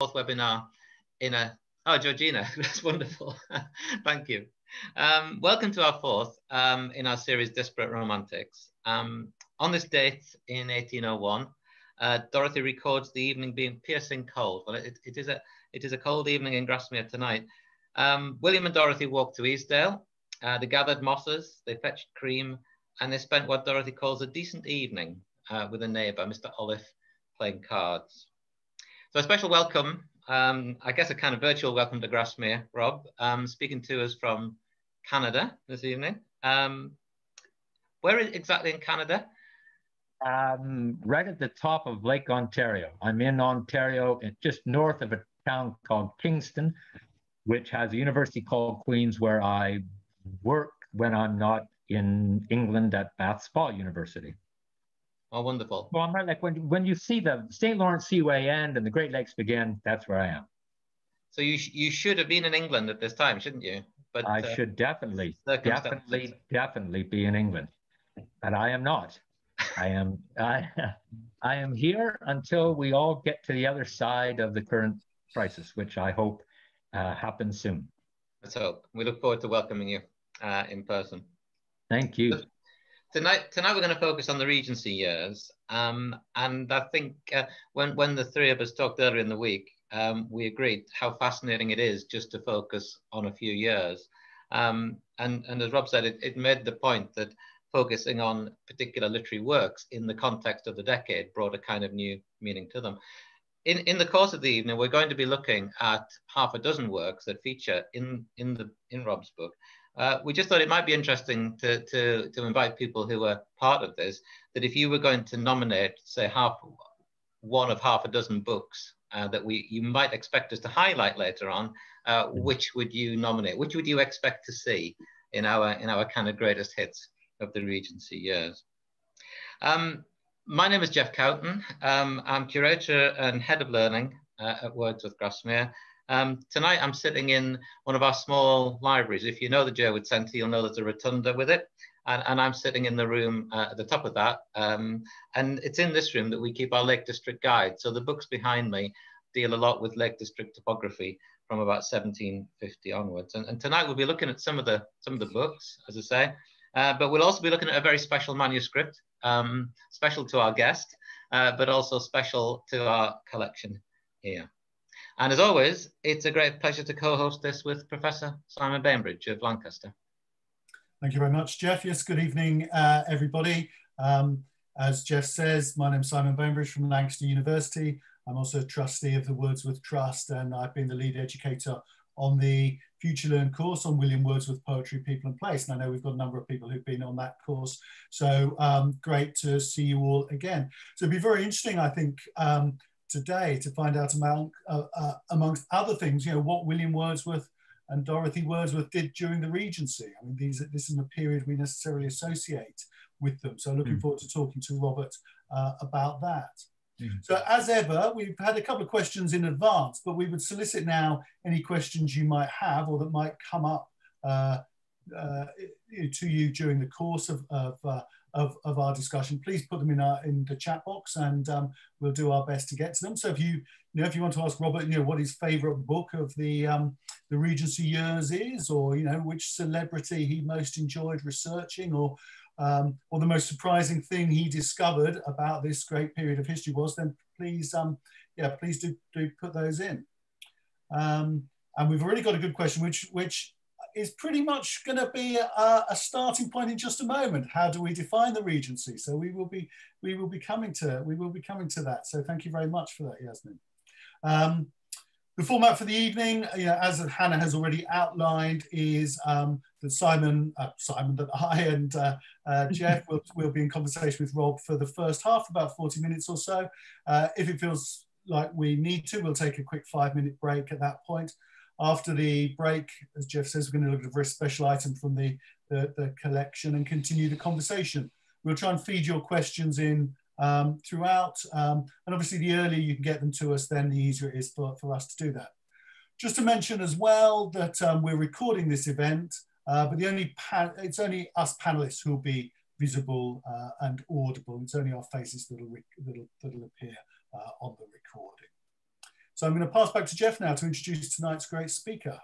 fourth webinar in a, oh, Georgina, that's wonderful. Thank you. Um, welcome to our fourth um, in our series, Disparate Romantics. Um, on this date in 1801, uh, Dorothy records the evening being piercing cold. Well, it, it, is, a, it is a cold evening in Grasmere tonight. Um, William and Dorothy walked to Easdale. Uh, they gathered mosses, they fetched cream, and they spent what Dorothy calls a decent evening uh, with a neighbour, Mr. Olive, playing cards. So a special welcome, um, I guess a kind of virtual welcome to Grasmere, Rob, um, speaking to us from Canada this evening. Um, where exactly in Canada? Um, right at the top of Lake Ontario. I'm in Ontario, just north of a town called Kingston, which has a university called Queen's where I work when I'm not in England at Bath Spa University. Oh, wonderful. Well, I'm like when when you see the St. Lawrence Seaway end and the Great Lakes begin, that's where I am. So you sh you should have been in England at this time, shouldn't you? But I uh, should definitely, definitely, definitely be in England, but I am not. I am I I am here until we all get to the other side of the current crisis, which I hope uh, happens soon. Let's hope. We look forward to welcoming you uh, in person. Thank you. Tonight, tonight we're going to focus on the Regency years, um, and I think uh, when when the three of us talked earlier in the week, um, we agreed how fascinating it is just to focus on a few years. Um, and and as Rob said, it, it made the point that focusing on particular literary works in the context of the decade brought a kind of new meaning to them. In, in the course of the evening, we're going to be looking at half a dozen works that feature in, in, the, in Rob's book uh, we just thought it might be interesting to, to, to invite people who are part of this, that if you were going to nominate, say, half one of half a dozen books uh, that we you might expect us to highlight later on, uh, mm-hmm. which would you nominate? Which would you expect to see in our in our kind of greatest hits of the Regency years? Um, my name is Jeff Cowton. Um, I'm curator and head of learning uh, at Wordsworth Grasmere, um, tonight I'm sitting in one of our small libraries. If you know the Jerwood Centre, you'll know there's a rotunda with it. And, and I'm sitting in the room uh, at the top of that. Um, and it's in this room that we keep our Lake District guide. So the books behind me deal a lot with Lake District topography from about 1750 onwards. And, and tonight we'll be looking at some of the, some of the books, as I say, uh, but we'll also be looking at a very special manuscript, um, special to our guest, uh, but also special to our collection here. And as always, it's a great pleasure to co-host this with Professor Simon Bainbridge of Lancaster. Thank you very much, Jeff. Yes, good evening, uh, everybody. Um, as Jeff says, my name is Simon Bainbridge from Lancaster University. I'm also a trustee of the Wordsworth Trust and I've been the lead educator on the Future Learn course on William Wordsworth Poetry, People and Place. And I know we've got a number of people who've been on that course. So um, great to see you all again. So it'd be very interesting, I think, um, today to find out among, uh, uh, amongst other things, you know, what William Wordsworth and Dorothy Wordsworth did during the Regency. I mean, these, this isn't a period we necessarily associate with them. So looking mm. forward to talking to Robert uh, about that. Mm. So as ever, we've had a couple of questions in advance, but we would solicit now any questions you might have or that might come up uh, uh, to you during the course of, of uh, of, of our discussion, please put them in our in the chat box and um, we'll do our best to get to them. So if you, you know, if you want to ask Robert, you know, what his favorite book of the, um, the Regency years is, or, you know, which celebrity he most enjoyed researching or, um, or the most surprising thing he discovered about this great period of history was, then please, um, yeah, please do, do put those in. Um, and we've already got a good question, which, which is pretty much going to be a, a, starting point in just a moment. How do we define the Regency? So we will be we will be coming to we will be coming to that. So thank you very much for that, Yasmin. Um, the format for the evening, you know, as Hannah has already outlined, is um, that Simon, uh, Simon, that I and uh, uh, Jeff will, will be in conversation with Rob for the first half, about 40 minutes or so. Uh, if it feels like we need to, we'll take a quick five minute break at that point. After the break, as Jeff says, we're going to look at a very special item from the, the, the collection and continue the conversation. We'll try and feed your questions in um, throughout. Um, and obviously, the earlier you can get them to us, then the easier it is for, for us to do that. Just to mention as well that um, we're recording this event, uh, but the only it's only us panelists who will be visible uh, and audible. It's only our faces that'll, that'll, that'll appear uh, on the recording. So I'm going to pass back to Jeff now to introduce tonight's great speaker.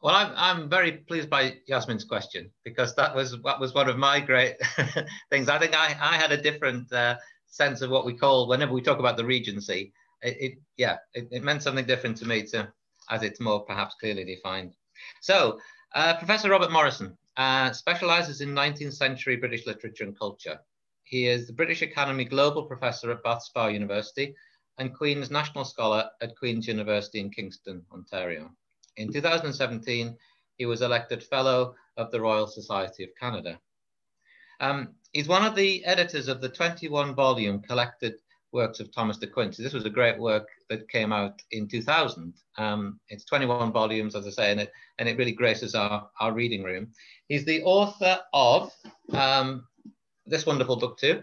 Well, I'm, I'm very pleased by Yasmin's question because that was that was one of my great things. I think I, I had a different uh, sense of what we call whenever we talk about the Regency. It, it yeah, it, it, meant something different to me to, as it's more perhaps clearly defined. So, uh, Professor Robert Morrison uh, specializes in 19th century British literature and culture. He is the British Academy Global Professor at Bath Spa University and Queen's National Scholar at Queen's University in Kingston, Ontario. In 2017, he was elected Fellow of the Royal Society of Canada. Um, he's one of the editors of the 21 volume collected works of Thomas de Quincey. This was a great work that came out in 2000. Um, it's 21 volumes, as I say, and it, and it really graces our, our reading room. He's the author of um, this wonderful book too,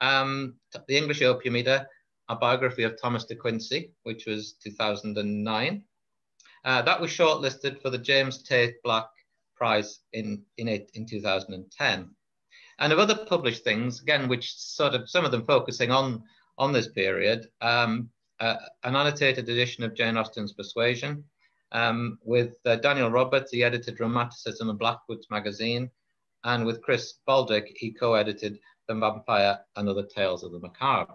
um, The English Opium Eater, a biography of Thomas de Quincey, which was 2009. Uh, that was shortlisted for the James Tait Black Prize in, in, in 2010. And of other published things, again, which sort of some of them focusing on, on this period, um, uh, an annotated edition of Jane Austen's Persuasion, um, with uh, Daniel Roberts, he edited Romanticism and Blackwood's magazine, and with Chris Baldick, he co-edited The Vampire and Other Tales of the Macabre.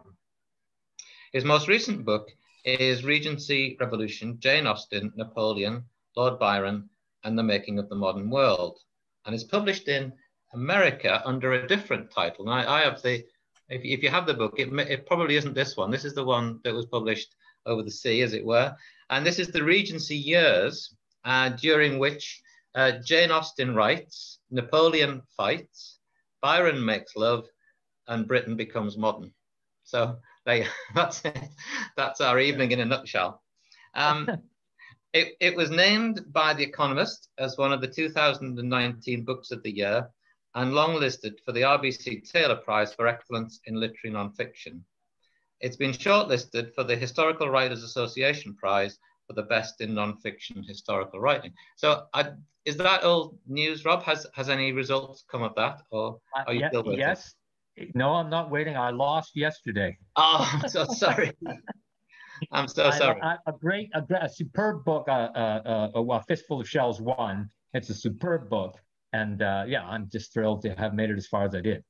His most recent book is Regency Revolution, Jane Austen, Napoleon, Lord Byron, and the Making of the Modern World. And it's published in America under a different title. And I, I have the, if, if, you have the book, it, it probably isn't this one. This is the one that was published over the sea, as it were. And this is the Regency years, uh, during which uh, Jane Austen writes, Napoleon fights, Byron makes love, and Britain becomes modern. So they, that's it. That's our evening in a nutshell. Um, it, it was named by The Economist as one of the 2019 books of the year and longlisted for the RBC Taylor Prize for Excellence in Literary Nonfiction. It's been shortlisted for the Historical Writers Association Prize for the best in nonfiction historical writing. So, I, is that all news, Rob? Has has any results come of that, or are you uh, still Yes, no, I'm not waiting. I lost yesterday. Oh, I'm so sorry. I'm so sorry. I, a great, a, a superb book. Uh, uh, uh, well, Fistful of Shells won. It's a superb book, and uh, yeah, I'm just thrilled to have made it as far as I did.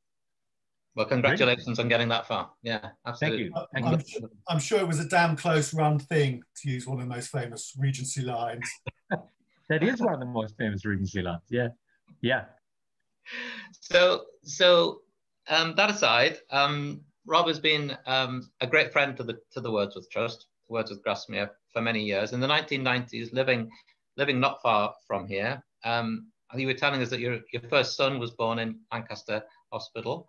Well, congratulations on getting that far. Yeah, absolutely. Thank you. Thank I'm, you. I'm sure it was a damn close run thing to use one of the most famous Regency lines. that is one of the most famous Regency lines. Yeah, yeah. So, so um, that aside, um, Rob has been um, a great friend to the to the Wordsworth Trust, Wordsworth Grasmere, for many years. In the 1990s, living living not far from here, um, you were telling us that your your first son was born in Lancaster Hospital.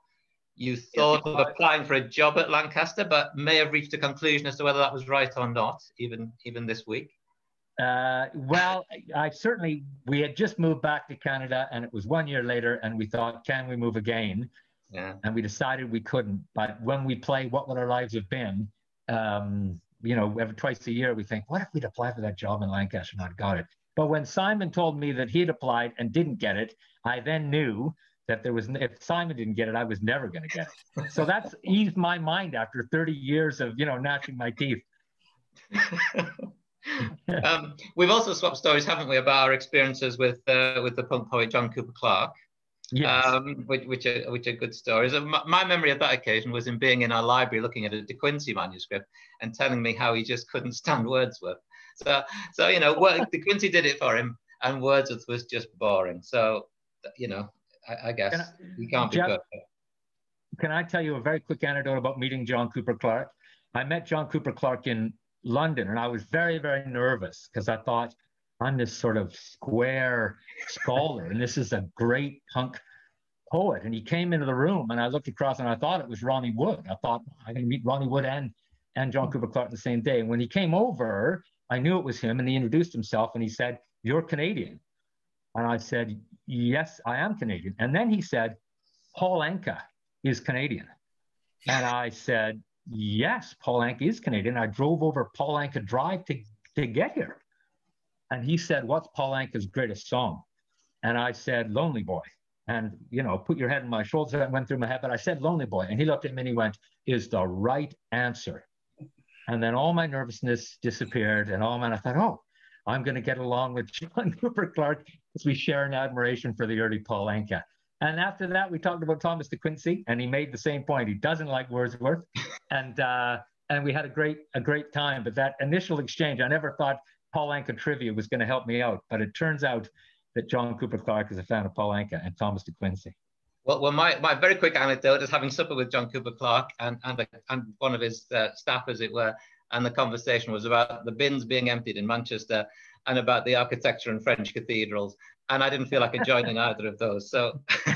You thought of applying for a job at Lancaster, but may have reached a conclusion as to whether that was right or not, even even this week. Uh, well, I certainly we had just moved back to Canada, and it was one year later, and we thought, can we move again? Yeah. And we decided we couldn't. But when we play What Would Our Lives Have Been, um, you know, every twice a year we think, what if we'd applied for that job in Lancaster and not got it? But when Simon told me that he'd applied and didn't get it, I then knew that there was if Simon didn't get it, I was never going to get it. So that's eased my mind after 30 years of you know gnashing my teeth. um, we've also swapped stories, haven't we, about our experiences with uh, with the punk poet John Cooper Clarke. Yes. Um, which, which, are, which are good stories. My, my, memory of that occasion was in being in our library looking at a De Quincey manuscript and telling me how he just couldn't stand Wordsworth. So, so you know, De Quincey did it for him, and Wordsworth was just boring. So, you know, I, I guess can I, you can't be Jeff, perfect. Can I tell you a very quick anecdote about meeting John Cooper Clarke? I met John Cooper Clarke in London, and I was very, very nervous because I thought I'm this sort of square scholar, and this is a great punk poet. And he came into the room, and I looked across, and I thought it was Ronnie Wood. I thought I'm going to meet Ronnie Wood and and John Cooper Clarke the same day. And when he came over, I knew it was him, and he introduced himself, and he said, "You're Canadian," and I said, "Yes, I am Canadian." And then he said, "Paul Anka is Canadian," and I said, "Yes, Paul Anka is Canadian." I drove over Paul Anka Drive to to get here. And he said, What's Paul Anka's greatest song? And I said, Lonely Boy. And, you know, put your head on my shoulders. That went through my head, but I said, Lonely Boy. And he looked at me and he went, Is the right answer. And then all my nervousness disappeared, and all my, I thought, oh, I'm going to get along with John Cooper Clarke as we share an admiration for the early Paul Anka. And after that, we talked about Thomas de Quincey, and he made the same point. He doesn't like Wordsworth, and uh, and we had a great a great time. But that initial exchange, I never thought Paul Anka trivia was going to help me out, but it turns out that John Cooper Clarke is a fan of Paul Anka and Thomas de Quincey. Well, well, my, my very quick anecdote is having supper with John Cooper Clarke and and, and one of his uh, staff, as it were, and the conversation was about the bins being emptied in Manchester and about the architecture in French cathedrals. And I didn't feel like in either of those. So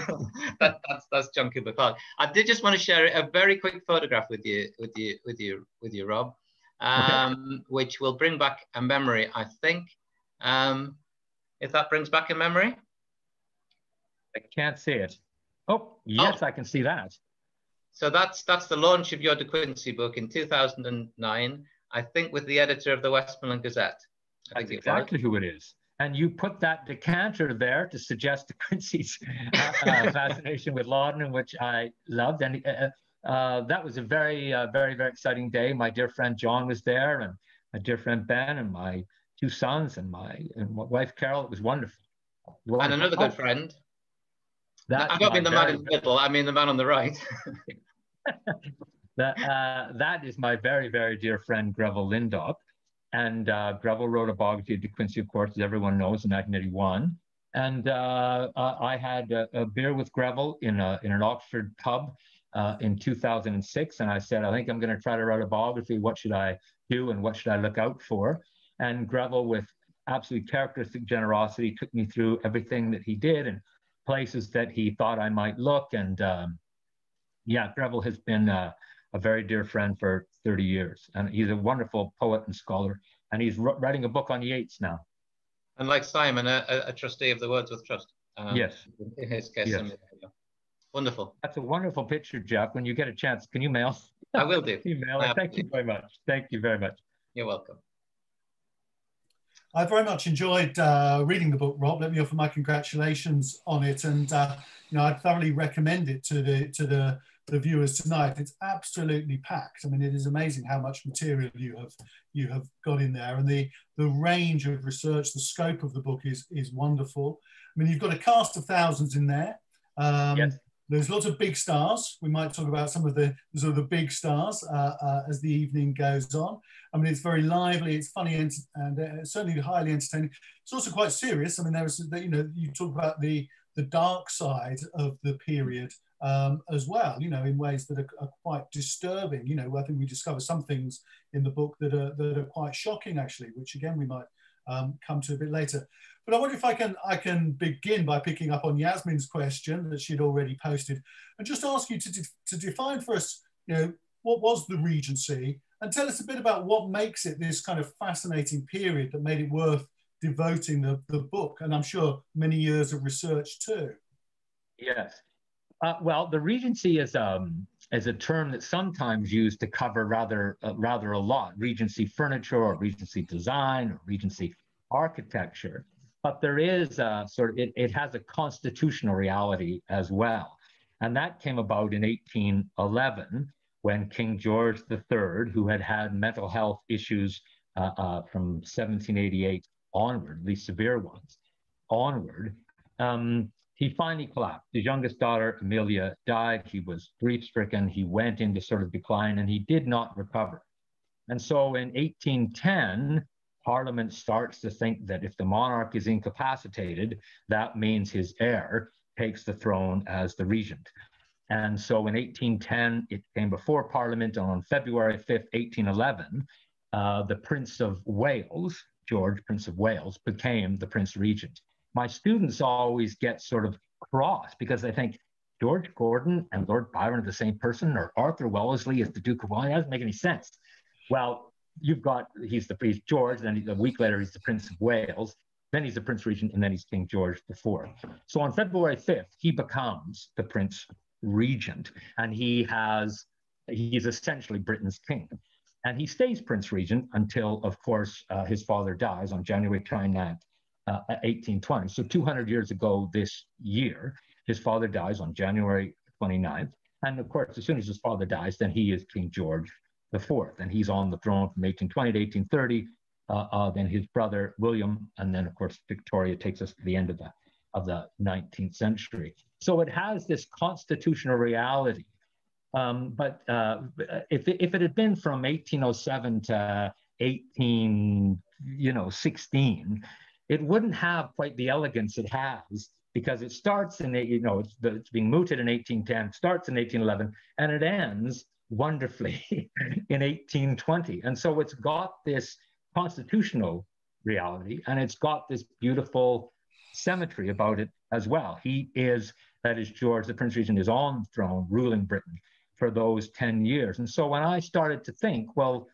that, that's that's John Cooper Clarke. I did just want to share a very quick photograph with you, with you, with you, with you, Rob, um, okay. which will bring back a memory. I think, um, if that brings back a memory. I can't see it. Oh, yes, oh. I can see that. So that's that's the launch of your De Quincey book in 2009. I think with the editor of the Westmorland Gazette. That's exactly who it is. And you put that decanter there to suggest De Quincey's uh, uh, fascination with laudanum, which I loved. And uh, uh, that was a very, uh, very, very exciting day. My dear friend John was there, and my dear friend Ben, and my two sons, and my, and my wife Carol. It was wonderful. wonderful. And another good friend. That I don't mean the man in the middle. I mean the man on the right. that uh, that is my very very dear friend Grevel Lindop. And uh, Grevel wrote a biography of De Quincey, of course, as everyone knows, in 1981. And uh, uh, I had a, a, beer with Grevel in, a, in an Oxford pub uh, in 2006. And I said, I think I'm going to try to write a biography. What should I do and what should I look out for? And Grevel, with absolutely characteristic generosity, took me through everything that he did and places that he thought I might look. And um, yeah, Grevel has been uh, a very dear friend for 30 years. And he's a wonderful poet and scholar. And he's writing a book on Yeats now. And like Simon, a, a trustee of the Wordsworth Trust. Um, yes. In his case. Yes. Wonderful. That's a wonderful picture, Jeff. When you get a chance, can you mail? I will do. Email it. Thank you very much. Thank you very much. You're welcome. I very much enjoyed uh, reading the book, Rob. Let me offer my congratulations on it, and uh, you know I'd thoroughly recommend it to the to the the viewers tonight. It's absolutely packed. I mean, it is amazing how much material you have you have got in there, and the the range of research, the scope of the book is is wonderful. I mean, you've got a cast of thousands in there. Um, yes. There's lots of big stars. We might talk about some of the sort of the big stars uh, uh, as the evening goes on. I mean, it's very lively, it's funny, and, and uh, certainly highly entertaining. It's also quite serious. I mean, there's you know you talk about the the dark side of the period um, as well, you know, in ways that are, are, quite disturbing. You know, I think we discover some things in the book that are, that are quite shocking, actually, which again we might um, come to a bit later. But I wonder if I can I can begin by picking up on Yasmin's question that she'd already posted, and just ask you to, de to define for us, you know, what was the Regency, and tell us a bit about what makes it this kind of fascinating period that made it worth devoting the, the book, and I'm sure many years of research too. Yes. Uh, well, the Regency is um, is a term that's sometimes used to cover rather uh, rather a lot Regency furniture or Regency design or Regency architecture. But there is a sort of it, it has a constitutional reality as well, and that came about in 1811 when King George III, who had had mental health issues uh, uh from 1788 onward, the severe ones onward, um, he finally collapsed. His youngest daughter, Amelia, died. He was grief stricken. He went into sort of decline and he did not recover. And so in 1810, Parliament starts to think that if the monarch is incapacitated, that means his heir takes the throne as the regent. And so in 1810, it came before Parliament, and on February 5th, 1811, uh, the Prince of Wales, George, Prince of Wales, became the Prince Regent my students always get sort of cross because they think George Gordon and Lord Byron are the same person, or Arthur Wellesley is the Duke of Wellington. That doesn't make any sense. Well, you've got he's the priest George, then a week later he's the Prince of Wales, then he's the Prince Regent, and then he's King George IV. So on February 5th, he becomes the Prince Regent, and he has he's essentially Britain's king. And he stays Prince Regent until, of course, uh, his father dies on January 29th, 1820. Uh, so 200 years ago this year, his father dies on January 29th. And of course, as soon as his father dies, then he is King George IV, and he's on the throne from 1820 to 1830. Uh, uh, then his brother William, and then of course Victoria takes us to the end of the of the 19th century. So it has this constitutional reality. Um, but uh, if, it, if it had been from 1807 to 18, you know, 16, it wouldn't have quite the elegance it has because it starts in, you know, it's, it's being mooted in 1810, starts in 1811, and it ends wonderfully in 1820. And so it's got this constitutional reality and it's got this beautiful symmetry about it as well. He is, that is, George, the Prince Regent, is on the throne ruling Britain for those 10 years. And so when I started to think, well,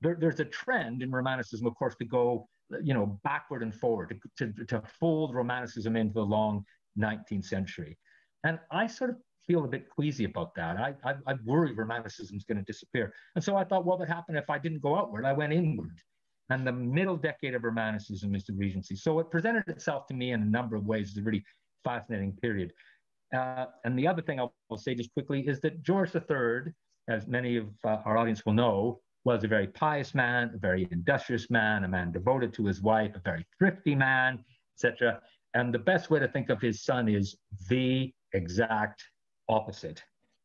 there, there's a trend in Romanticism, of course, to go, you know, backward and forward, to, to, to fold Romanticism into the long 19th century. And I sort of feel a bit queasy about that. I, I, I worry Romanticism is going to disappear. And so I thought, what would happen if I didn't go outward? I went inward. And the middle decade of Romanticism is the Regency. So it presented itself to me in a number of ways as a really fascinating period. Uh, and the other thing I'll, I'll, say just quickly is that George III, as many of uh, our audience will know, was a very pious man, a very industrious man, a man devoted to his wife, a very thrifty man, etc. And the best way to think of his son is the exact opposite.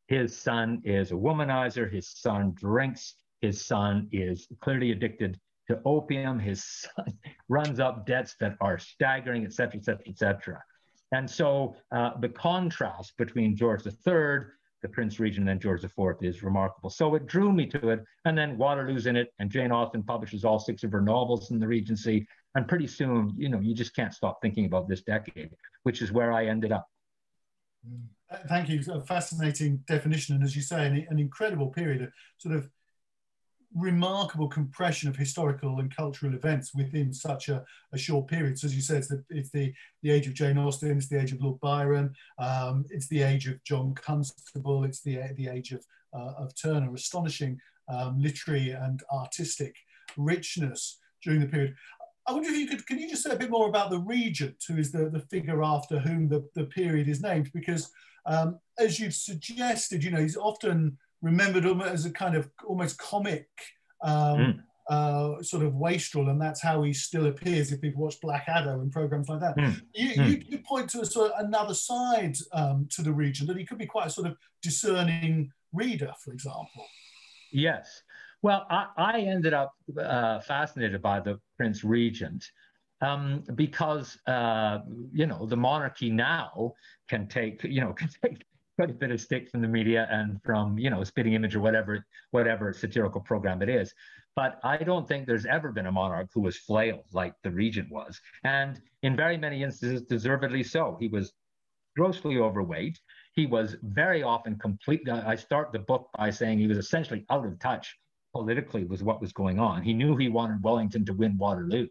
His son is a womanizer. His son drinks. His son is clearly addicted to opium. His son runs up debts that are staggering, et cetera, et cetera, et cetera. And so uh, the contrast between George III, the Prince Regent, and George IV is remarkable. So it drew me to it. And then Waterloo's in it, and Jane Austen publishes all six of her novels in the Regency. And pretty soon, you know, you just can't stop thinking about this decade, which is where I ended up. Uh, thank you. A fascinating definition, and as you say, an, an incredible period of sort of remarkable compression of historical and cultural events within such a, a short period. So as you said, it's the, it's the, the age of Jane Austen, it's the age of Lord Byron, um, it's the age of John Constable, it's the, the age of, uh, of Turner, astonishing um, literary and artistic richness during the period. I wonder if you could, can you just say a bit more about the regent, who is the, the figure after whom the, the period is named? Because um, as you've suggested, you know, he's often remembered as a kind of almost comic um, mm. uh, sort of wastrel, and that's how he still appears if people watch Blackadder and programs like that. Mm. You, mm. You, point to a sort of another side um, to the regent that he could be quite a sort of discerning reader, for example. Yes. Well, I, I ended up uh, fascinated by the Prince Regent um, because uh, you know the monarchy now can take you know can take quite a bit of stick from the media and from you know spitting image or whatever whatever satirical program it is. But i don't think there's ever been a monarch who was flailed like the regent was. And in very many instances deservedly so. He was grossly overweight. He was very often completely i start the book by saying he was essentially out of touch politically with what was going on. He knew he wanted Wellington to win Waterloo,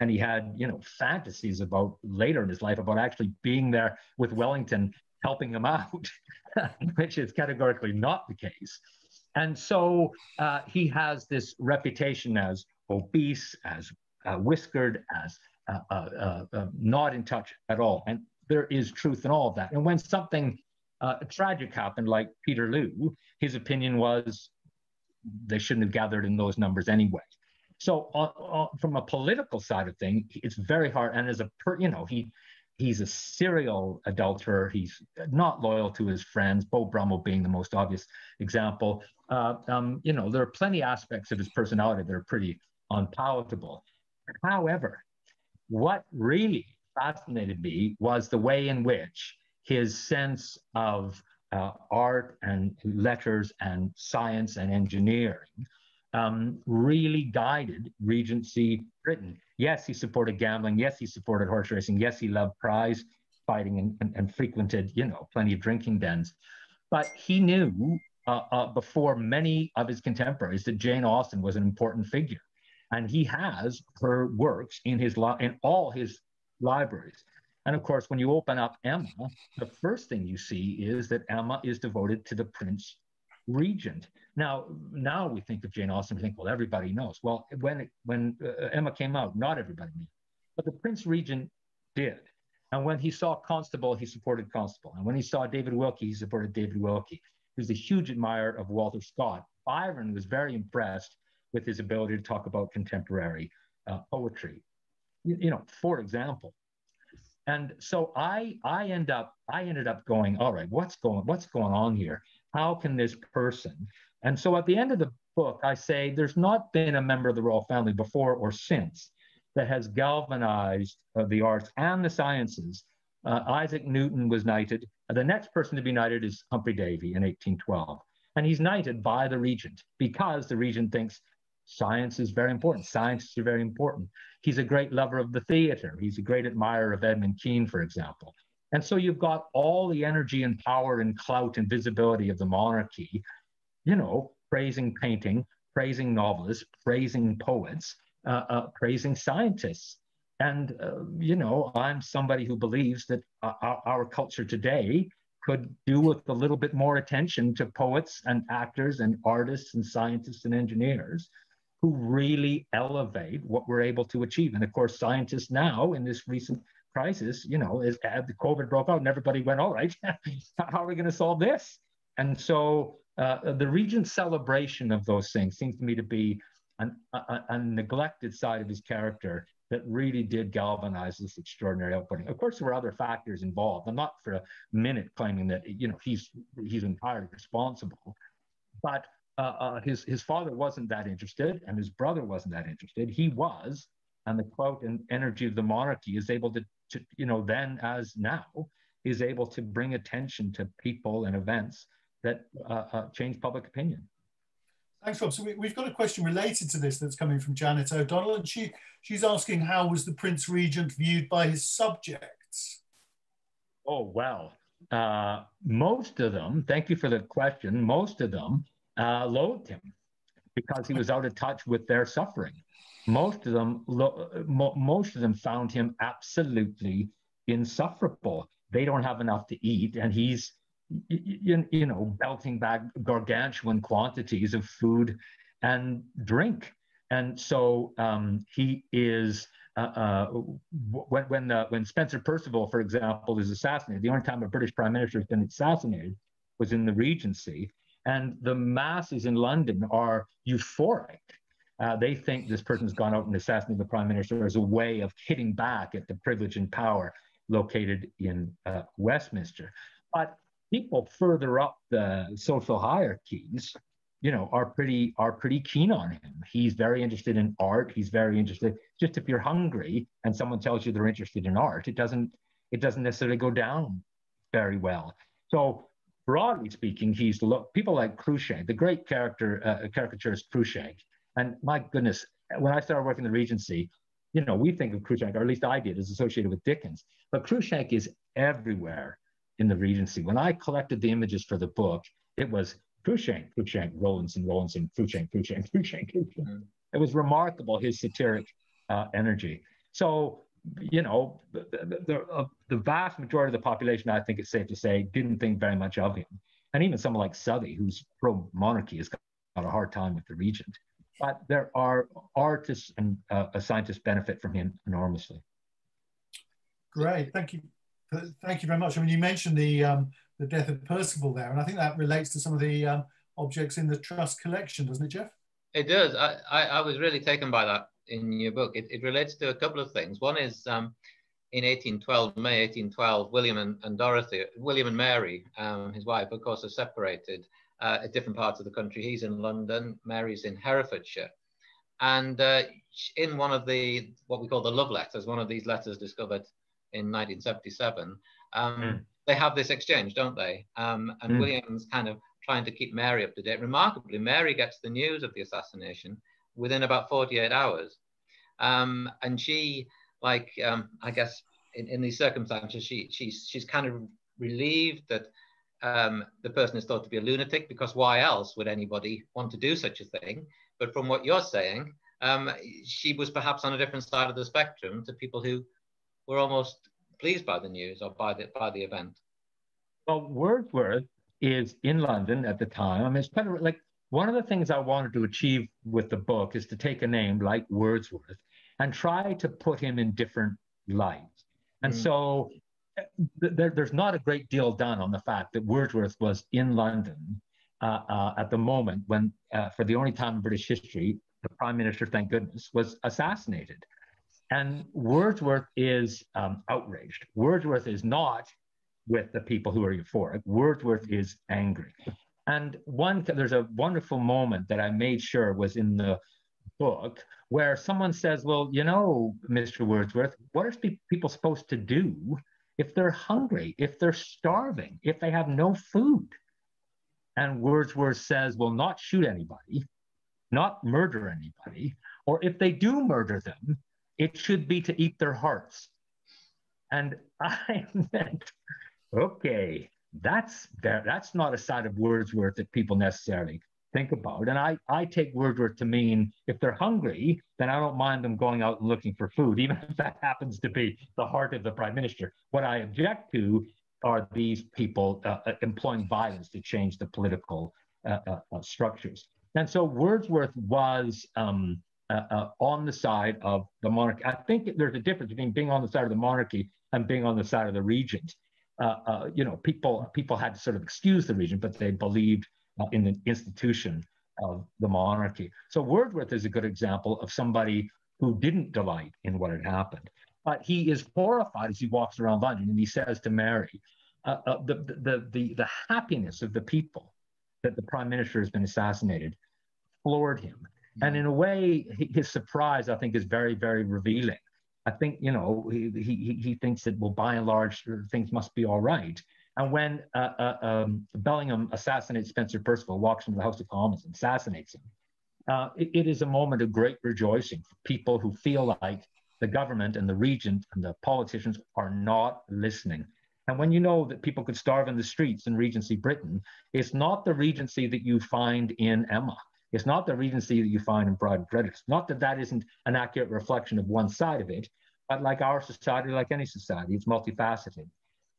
and he had, you know, fantasies about later in his life about actually being there with Wellington helping him out, which is categorically not the case. And so uh, he has this reputation as obese, as uh, whiskered, as uh, uh, uh, uh not in touch at all. And there is truth in all of that. And when something tragic happened, like Peterloo, his opinion was they shouldn't have gathered in those numbers anyway. So uh, uh, from a political side of thing, it's very hard. And as a per, you know, he he's a serial adulterer. He's not loyal to his friends. Beau Brummell being the most obvious example. Uh, um, you know, there are plenty aspects of his personality that are pretty unpalatable. However, what really fascinated me was the way in which his sense of uh, art and letters and science and engineering um, really guided Regency Britain. Yes, he supported gambling. Yes, he supported horse racing. Yes, he loved prize fighting and, and, and frequented, you know, plenty of drinking dens. But he knew uh, uh, before many of his contemporaries that Jane Austen was an important figure, and he has her works in his li- in all his libraries. And of course, when you open up Emma, the first thing you see is that Emma is devoted to the Prince Regent. Now, now we think of Jane Austen, we think, well, everybody knows. Well, when when uh, Emma came out, not everybody knew, but the Prince Regent did. And when he saw Constable, he supported Constable. And when he saw David Wilkie, he supported David Wilkie. he was a huge admirer of Walter Scott. Byron was very impressed with his ability to talk about contemporary uh, poetry. You, you know, for example, and so I I end up I ended up going, all right, what's going what's going on here? How can this person? And so at the end of the book, I say there's not been a member of the royal family before or since that has galvanized uh, the arts and the sciences. Uh, Isaac Newton was knighted. Uh, the next person to be knighted is Humphrey Davy in 1812. And he's knighted by the regent because the regent thinks Science is very important. Science is very important. He's a great lover of the theater. He's a great admirer of Edmund Kean, for example. And so you've got all the energy and power and clout and visibility of the monarchy, you know, praising painting, praising novelists, praising poets, uh, uh, praising scientists. And, uh, you know, I'm somebody who believes that our, our culture today could do with a little bit more attention to poets and actors and artists and scientists and engineers who really elevate what we're able to achieve. And of course, scientists now in this recent crisis, you know, as, as the COVID broke out and everybody went, all right, how are we going to solve this? And so uh, the regent's celebration of those things seems to me to be an, a, a, neglected side of his character that really did galvanize this extraordinary outputting. Of course, there were other factors involved. I'm not for a minute claiming that you know he's he's entirely responsible, but uh, uh, his his father wasn't that interested, and his brother wasn't that interested. He was, and the clout and energy of the monarchy is able to, to you know, then as now, is able to bring attention to people and events that uh, uh, change public opinion. Thanks, Rob. So we, have got a question related to this that's coming from Janet O'Donnell, and she she's asking how was the Prince Regent viewed by his subjects? Oh well, uh, most of them. Thank you for the question. Most of them uh, loathed him because he was out of touch with their suffering. Most of them, lo- mo- most of them found him absolutely insufferable. They don't have enough to eat, and he's, you, you know, belting back gargantuan quantities of food and drink. And so um, he is. Uh, uh, when when, uh, when Spencer Perceval, for example, is assassinated, the only time a British prime minister has been assassinated was in the Regency, and the masses in London are euphoric. Uh, they think this person's gone out and assassinated the prime minister as a way of hitting back at the privilege and power located in uh, Westminster. But people further up the social hierarchies, you know, are pretty are pretty keen on him. He's very interested in art. He's very interested. Just if you're hungry and someone tells you they're interested in art, it doesn't it doesn't necessarily go down very well. So broadly speaking, he's look people like Cruikshank, the great character uh, caricaturist Cruikshank. And my goodness, when I started working in the Regency, you know, we think of Cruikshank, or at least I did, as associated with Dickens. But Cruikshank is everywhere in the Regency. When I collected the images for the book, it was Cruikshank, Cruikshank, Rowlandson, Rowlandson, Cruikshank, Cruikshank, Cruikshank, Cruikshank. Mm-hmm. It was remarkable, his satiric uh, energy. So you know, the, the, uh, the, vast majority of the population, I think it's safe to say, didn't think very much of him. And even someone like Southey, who's pro monarchy, has got a hard time with the regent. But there are artists and uh, scientists benefit from him enormously. Great, thank you, thank you very much. I mean, you mentioned the um, the death of Perceval there, and I think that relates to some of the um, objects in the trust collection, doesn't it, Jeff? It does. I, I, I was really taken by that in your book. It, it relates to a couple of things. One is um, in 1812, May 1812, William and, and Dorothy, William and Mary, um, his wife, of course, are separated uh, at different parts of the country. He's in London, Mary's in Herefordshire. And uh, in one of the, what we call the love letters, one of these letters discovered in 1977, um, mm. they have this exchange, don't they? Um, and mm. William's kind of trying to keep Mary up to date. Remarkably, Mary gets the news of the assassination within about 48 hours. Um, and she, like, um, I guess in, in, these circumstances, she, she's, she's kind of relieved that um, the person is thought to be a lunatic because why else would anybody want to do such a thing? But from what you're saying, um, she was perhaps on a different side of the spectrum to people who were almost pleased by the news or by the, by the event. Well, Wordsworth is in London at the time. I mean, it's kind of like one of the things I wanted to achieve with the book is to take a name like Wordsworth and try to put him in different lights. And mm. so there, there's not a great deal done on the fact that Wordsworth was in London uh, uh, at the moment when, uh, for the only time in British history, the prime minister, thank goodness, was assassinated. And Wordsworth is um, outraged. Wordsworth is not with the people who are euphoric. Wordsworth is angry. And one, there's a wonderful moment that I made sure was in the book where someone says, Well, you know, Mr. Wordsworth, what are people supposed to do if they're hungry, if they're starving, if they have no food? And Wordsworth says, Well, not shoot anybody, not murder anybody, or if they do murder them, it should be to eat their hearts. And I meant, okay, that's that's not a side of Wordsworth that people necessarily think about. And I, I take Wordsworth to mean if they're hungry, then I don't mind them going out and looking for food, even if that happens to be the heart of the prime minister. What I object to are these people uh, uh employing violence to change the political uh, uh, uh structures. And so Wordsworth was um, uh, on the side of the monarchy. I think there's a difference between being on the side of the monarchy and being on the side of the regent. You know, people people had to sort of excuse the region, but they believed uh, in the institution of the monarchy. So Wordsworth is a good example of somebody who didn't delight in what had happened. But he is horrified as he walks around London and he says to Mary, uh, uh, the, the, the, the happiness of the people that the prime minister has been assassinated floored him. And in a way, his surprise, I think, is very, very revealing. I think, you know, he, he, he thinks that, well, by and large, things must be all right. And when uh, uh, um, Bellingham assassinates Spencer Perceval, walks into the House of Commons and assassinates him, uh, it, it is a moment of great rejoicing for people who feel like the government and the regent and the politicians are not listening. And when you know that people could starve in the streets in Regency Britain, it's not the Regency that you find in Emma. It's not the Regency that you find in Pride and Prejudice. Not that that isn't an accurate reflection of one side of it, but like our society, like any society, it's multifaceted.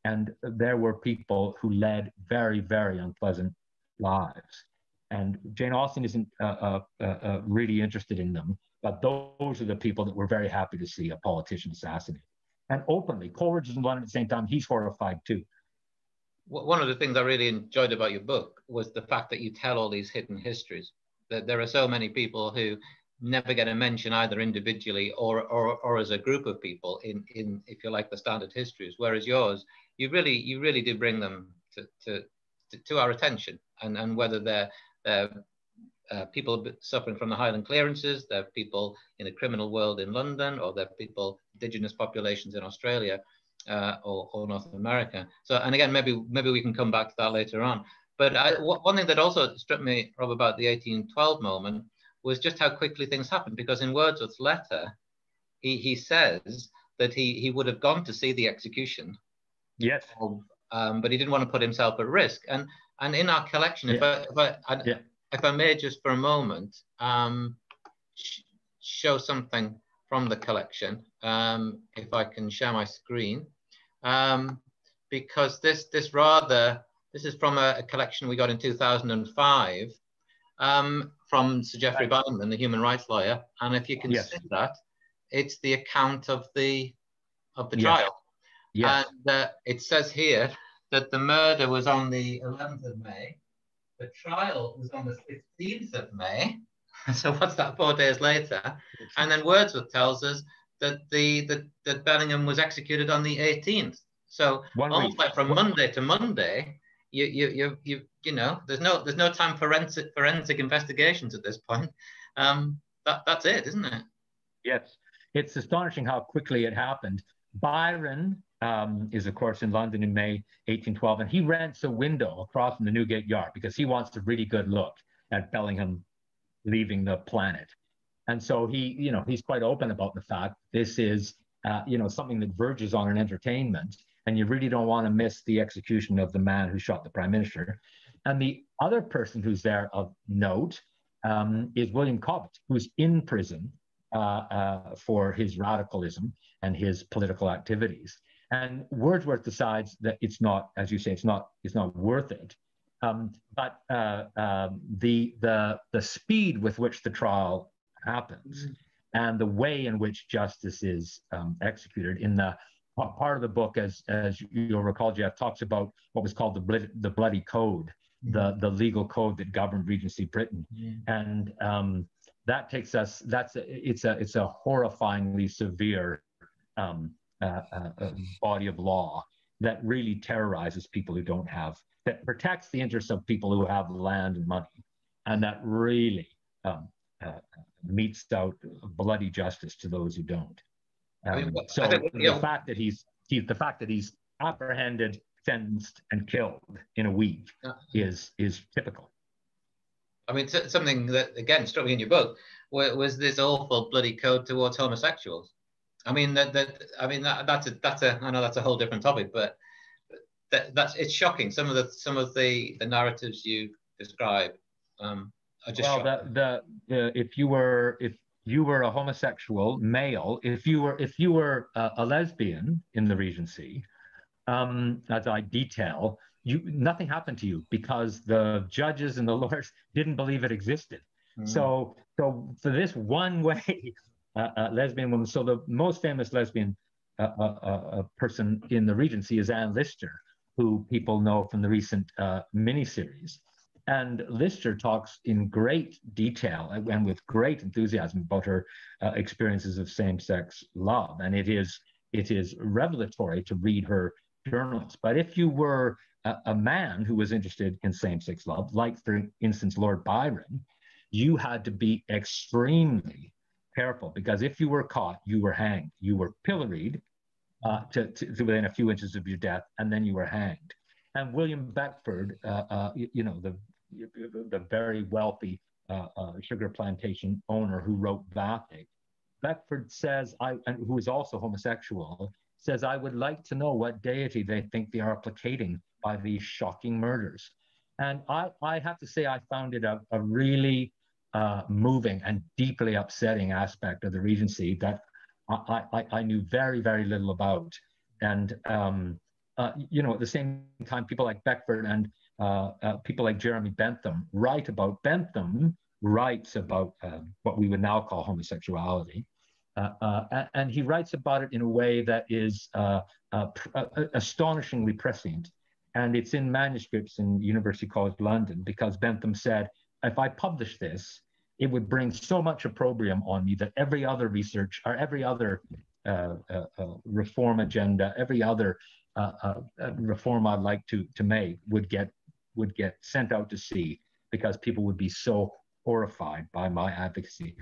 And there were people who led very, very unpleasant lives. And Jane Austen isn't uh, uh, uh, uh, really interested in them, but those are the people that were very happy to see a politician assassinated. And openly, Coleridge is in London at the same time, he's horrified too. One of the things I really enjoyed about your book was the fact that you tell all these hidden histories. That there are so many people who never get a mention either individually or, or, or as a group of people in, in, if you like, the standard histories, whereas yours, you really you really do bring them to, to, to our attention and, and whether they're, they're uh, people suffering from the Highland clearances, they're people in the criminal world in London, or they're people, indigenous populations in Australia uh, or, or, North America. So, and again, maybe maybe we can come back to that later on. But I, one thing that also struck me, Rob, about the 1812 moment was just how quickly things happened. Because in Wordsworth's letter, he, he says that he, he would have gone to see the execution Yes. um, but he didn't want to put himself at risk. And and in our collection, if I if I, I yeah. if I may just for a moment um, sh show something from the collection, um, if I can share my screen, um, because this this rather this is from a, a collection we got in 2005 um, from Sir Geoffrey Bindman, the human rights lawyer, and if you can yes. see that, it's the account of the of the yes. trial. Yes. And uh, it says here that the murder was on the 11th of May. The trial was on the 15th of May. so what's that, four days later? And then Wordsworth tells us that the that, that Bellingham was executed on the 18th. So One almost week. like from Monday to Monday, you you you you you know, there's no there's no time for forensic forensic investigations at this point. Um, that that's it, isn't it? Yes, it's astonishing how quickly it happened. Byron um, is, of course, in London in May 1812, and he rents a window across from the Newgate Yard because he wants a really good look at Bellingham leaving the planet. And so he, you know, he's quite open about the fact this is, uh, you know, something that verges on an entertainment, and you really don't want to miss the execution of the man who shot the prime minister. And the other person who's there of note um, is William Cobbett, who's in prison uh, uh, for his radicalism and his political activities. And Wordsworth decides that it's not, as you say, it's not, it's not worth it. Um, but uh, um, the, the, the speed with which the trial happens mm-hmm. and the way in which justice is um, executed in the part of the book, as as you'll recall, Jeff talks about what was called the the Bloody Code, mm-hmm. the the legal code that governed Regency Britain, mm-hmm. and um, that takes us. That's a, it's a it's a horrifyingly severe um, uh, uh, uh, body of law that really terrorizes people who don't have that protects the interests of people who have land and money, and that really um, uh, metes out bloody justice to those who don't. Um, I mean, so think, the know, fact that he's, he's the fact that he's apprehended, sentenced, and killed in a week uh, is is typical. I mean, something that again struck me in your book was this awful bloody code towards homosexuals. I mean that that I mean that, that's a that's a I know that's a whole different topic, but that, that's it's shocking. Some of the some of the the narratives you describe um, are just well, the, the, the if you were if you were a homosexual male, if you were if you were a, a lesbian in the Regency, um, as I detail, you nothing happened to you because the judges and the lawyers didn't believe it existed. Mm. So so for this one way uh, uh, lesbian woman, so the most famous lesbian uh person in the Regency is Anne Lister, who people know from the recent uh, miniseries. And Lister talks in great detail and with great enthusiasm about her uh, experiences of same-sex love. And it is it is revelatory to read her journals. But if you were a, a man who was interested in same-sex love, like for instance Lord Byron, you had to be extremely careful because if you were caught, you were hanged, you were pilloried uh, to, to, to, within a few inches of your death, and then you were hanged. And William Beckford, uh, uh, you, you, know, the the very wealthy uh, uh, sugar plantation owner who wrote Vathek. Beckford says, I, and who is also homosexual, says, I would like to know what deity they think they are placating by these shocking murders. And I, I have to say, I found it a, a really uh, moving and deeply upsetting aspect of the Regency that I, I, I knew very, very little about. And, um, uh, you know, at the same time, people like Beckford and people like Jeremy Bentham write about. Bentham writes about um, what we would now call homosexuality. Uh, uh and he writes about it in a way that is uh, astonishingly prescient. And it's in manuscripts in University College London because Bentham said, if I publish this, it would bring so much opprobrium on me that every other research or every other uh, uh, uh, reform agenda, every other reform I'd like to, to make would get would get sent out to sea because people would be so horrified by my advocacy.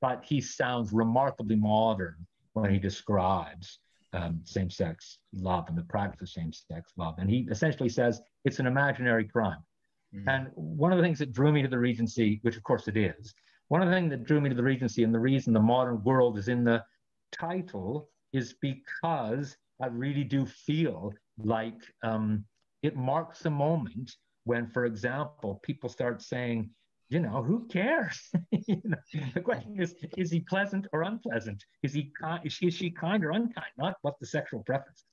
But he sounds remarkably modern when he describes um, same sex love and the practice of same sex love. And he essentially says it's an imaginary crime. Mm-hmm. And one of the things that drew me to the Regency, which of course it is, one of the things that drew me to the Regency and the reason the modern world is in the title is because I really do feel like um, it marks a moment when, for example, people start saying, you know, who cares? you know, the question is, is he pleasant or unpleasant? Is he kind? Is she, is she kind or unkind? Not what the sexual preference.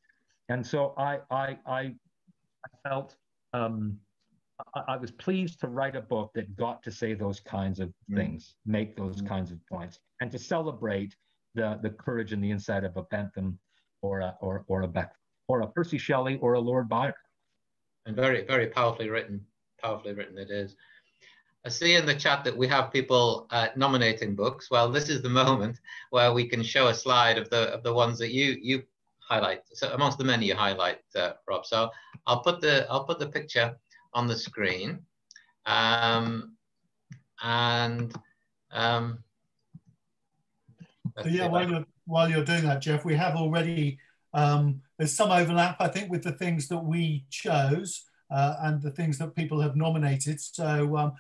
And so I, I, I, felt um, I, I, was pleased to write a book that got to say those kinds of mm. things, make those mm. kinds of points, and to celebrate the the courage and the insight of a Bentham or a or, or a Beck or a Percy Shelley or a Lord Byron and very, very powerfully written. Powerfully written it is. I see in the chat that we have people uh, nominating books. Well, this is the moment where we can show a slide of the of the ones that you you highlight. So amongst the many you highlight, uh, Rob. So I'll put the I'll put the picture on the screen, um, and um, yeah, while you're while you're doing that, Jeff, we have already um, there's some overlap, I think, with the things that we chose uh, and the things that people have nominated. So um,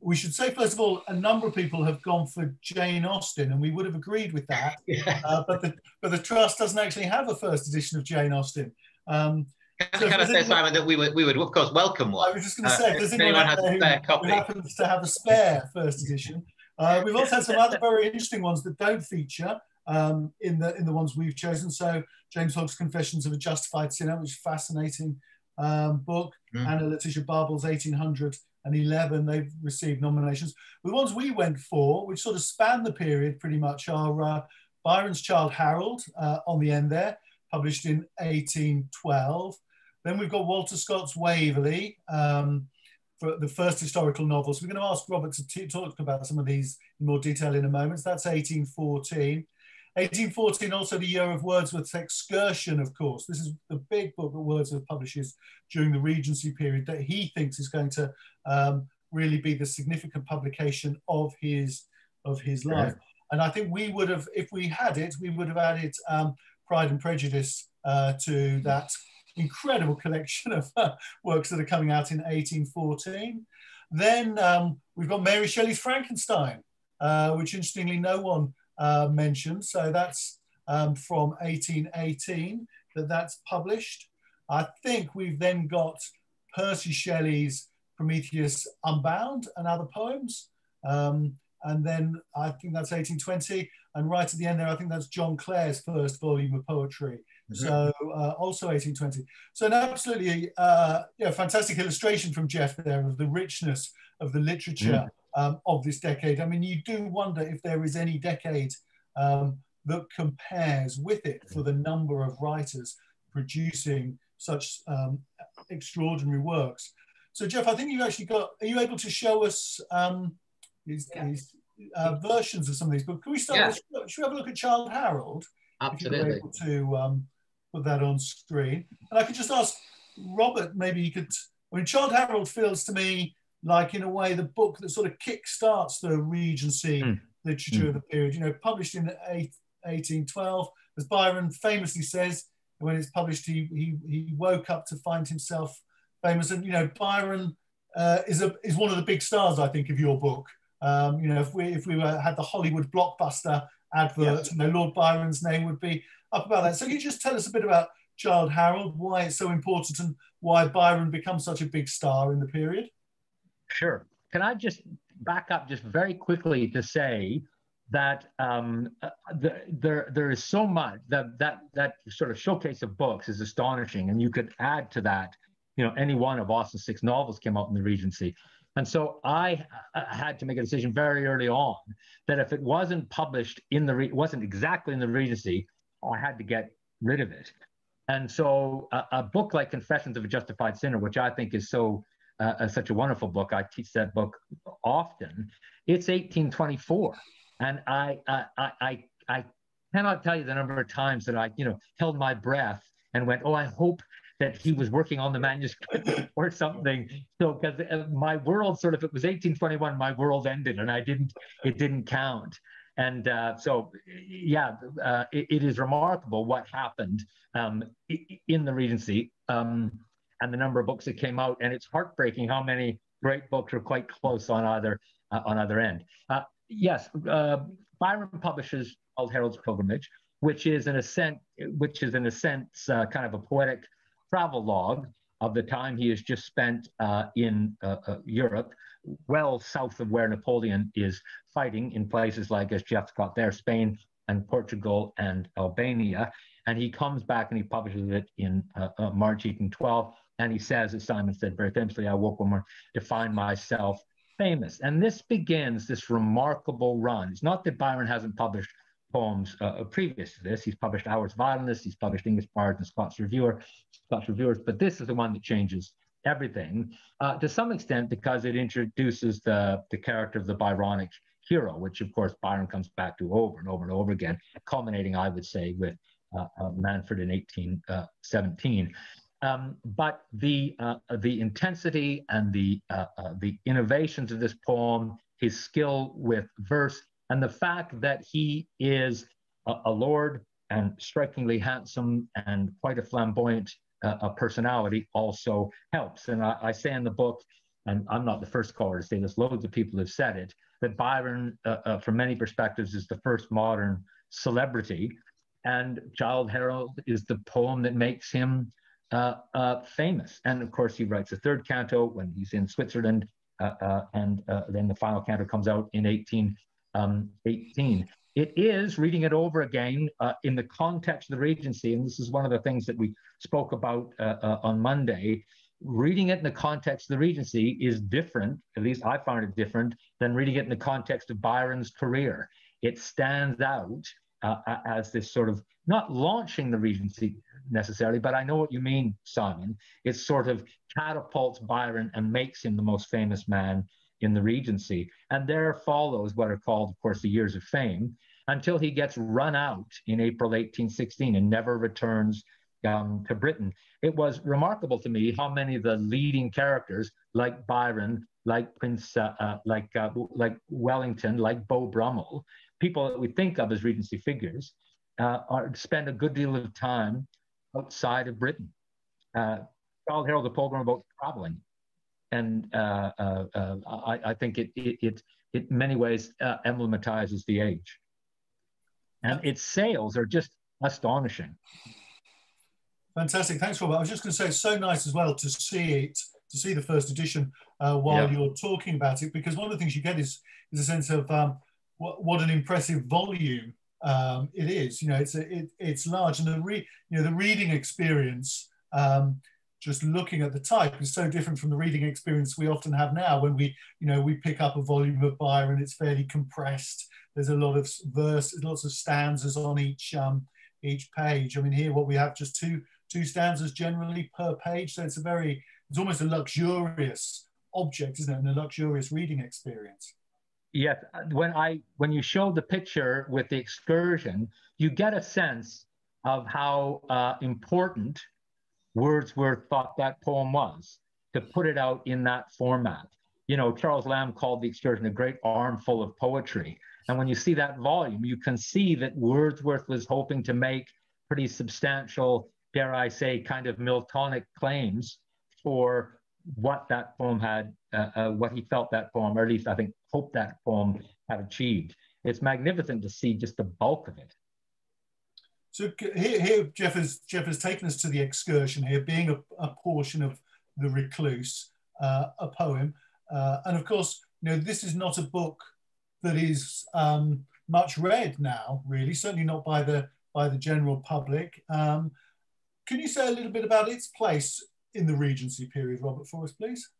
we should say, first of all, a number of people have gone for Jane Austen, and we would have agreed with that. Yeah. Uh, but the but the trust doesn't actually have a first edition of Jane Austen. Um, can, so can I say, Simon, that we would we would of course welcome one. I was just going to say, uh, does anyone, has a spare copy? happens to have a spare first edition? Uh, we've also had some other very interesting ones that don't feature um, in the in the ones we've chosen. So James Hogg's Confessions of a Justified Sinner, which is a fascinating um, book, mm. and Letitia Barbauld's 1811. They've received nominations. The ones we went for, which sort of span the period pretty much, are uh, Byron's Childe Harold uh, on the end there, published in 1812. Then we've got Walter Scott's Waverley, um, for the first historical novels. We're going to ask Robert to talk about some of these in more detail in a moment. So that's 1814. 1814, also the year of Wordsworth's Excursion, of course. This is the big book that Wordsworth publishes during the Regency period that he thinks is going to um, really be the significant publication of his of his life. And I think we would have, if we had it, we would have added um, Pride and Prejudice uh, to that incredible collection of uh, works that are coming out in 1814. Then um, we've got Mary Shelley's Frankenstein, uh, which interestingly no one uh, mentioned. So that's um, from 1818 that that's published. I think we've then got Percy Shelley's Prometheus Unbound and other poems. Um, and then I think that's 1820. And right at the end there, I think that's John Clare's first volume of poetry. Mm-hmm. So uh, also 1820. So an absolutely uh, yeah, fantastic illustration from Jeff there of the richness of the literature mm. Um, of this decade. I mean, you do wonder if there is any decade um, that compares with it for the number of writers producing such um, extraordinary works. So Jeff, I think you've actually got, are you able to show us um, these, yeah. these uh, versions of some of these books? Can we start, yeah. with, should we have a look at Childe Harold? Absolutely. If able to um, put that on screen. And I could just ask Robert, maybe you could, I mean, Childe Harold feels to me like in a way the book that sort of kick-starts the Regency mm. literature mm. of the period, you know, published in 1812, as Byron famously says, when it's published, he, he, he woke up to find himself famous. And, you know, Byron uh, is, a, is one of the big stars, I think, of your book. Um, you know, if we, if we were, had the Hollywood blockbuster advert, you know, Lord Byron's name would be up about that. So can you just tell us a bit about Childe Harold, why it's so important and why Byron becomes such a big star in the period? Sure. Can I just back up just very quickly to say that um, uh, the, there there is so much that that that sort of showcase of books is astonishing, and you could add to that, you know, any one of Austen's six novels came out in the Regency. And so I uh, had to make a decision very early on that if it wasn't published in the, it wasn't exactly in the Regency, I had to get rid of it. And so a, a book like Confessions of a Justified Sinner, which I think is so uh, such a wonderful book, I teach that book often. It's 1824, and I I I I cannot tell you the number of times that I you know held my breath and went, oh, I hope that he was working on the manuscript or something. So because uh, my world sort of it was 1821, my world ended, and I didn't it didn't count. And uh, so, yeah, uh, it, it is remarkable what happened um, in the Regency um, and the number of books that came out. And it's heartbreaking how many great books are quite close on either uh, on either end. Uh, yes, uh, Byron publishes Old Harold's Pilgrimage, which is in a sense, which is in a sense uh, kind of a poetic travel log of the time he has just spent in Europe well south of where Napoleon is fighting in places like, as Jeff's got there, Spain and Portugal and Albania. And he comes back and he publishes it in uh, uh, March 1812. And he says, as Simon said very famously, I woke one morning to find myself famous. And this begins this remarkable run. It's not that Byron hasn't published poems uh, uh previous to this. He's published Hours of Idleness, he's published English Bards and Scots Reviewer, Scots Reviewers, but this is the one that changes everything uh, to some extent because it introduces the, the character of the Byronic hero, which of course Byron comes back to over and over and over again, culminating, I would say, with uh, uh, Manfred in 1817. Uh, um, but the uh, the intensity and the uh, the innovations of this poem, his skill with verse, and the fact that he is a, a lord and strikingly handsome and quite a flamboyant a personality also helps. And I, I, say in the book, and I'm not the first caller to say this, loads of people have said it, that Byron, uh, uh, from many perspectives, is the first modern celebrity. And Childe Harold is the poem that makes him uh, uh famous. And of course, he writes a third canto when he's in Switzerland, uh, uh, and then the final canto comes out in 1818. Um, it is reading it over again uh, in the context of the Regency, and this is one of the things that we spoke about uh, uh, on Monday. Reading it in the context of the Regency is different, at least I found it different, than reading it in the context of Byron's career. It stands out uh, as this sort of not launching the Regency necessarily, but I know what you mean, Simon. It sort of catapults Byron and makes him the most famous man in the Regency. And there follows what are called, of course, the years of fame until he gets run out in April 1816 and never returns um, to Britain. It was remarkable to me how many of the leading characters, like Byron, like Prince, uh, uh, like uh, like Wellington, like Beau Brummell, people that we think of as Regency figures, uh, are, spend a good deal of time outside of Britain. Uh, Charles Harold the Pilgrim about traveling, and uh, I, I, think it it, it, it in many ways emblematizes the age, and its sales are just astonishing. Fantastic. Thanks, Robert. I was just going to say it's so nice as well to see it, to see the first edition uh, while yeah. you're talking about it, because one of the things you get is, is a sense of um, what, what an impressive volume um, it is. You know, it's a, it, it's large, and the re, you know the reading experience. Um, just looking at the type is so different from the reading experience we often have now when we you know we pick up a volume of byron it's fairly compressed there's a lot of verse lots of stanzas on each um, each page i mean here what we have just two two stanzas generally per page. So it's a very, it's almost a luxurious object, isn't it? And a luxurious reading experience. Yes, when I when you show the picture with the excursion, you get a sense of how uh, important Wordsworth thought that poem was to put it out in that format. You know, Charles Lamb called the excursion a great armful of poetry. And when you see that volume, you can see that Wordsworth was hoping to make pretty substantial dare I say, kind of Miltonic claims for what that poem had, uh, uh, what he felt that poem, or at least I think hoped that poem had achieved. It's magnificent to see just the bulk of it. So here, here Jeff has Jeff has taken us to the excursion here, being a, a portion of the Recluse, uh, a poem, uh, and of course, you know this is not a book that is um, much read now, really. Certainly not by the by the general public. Um, can you say a little bit about its place in the Regency period, Robert, for us, please?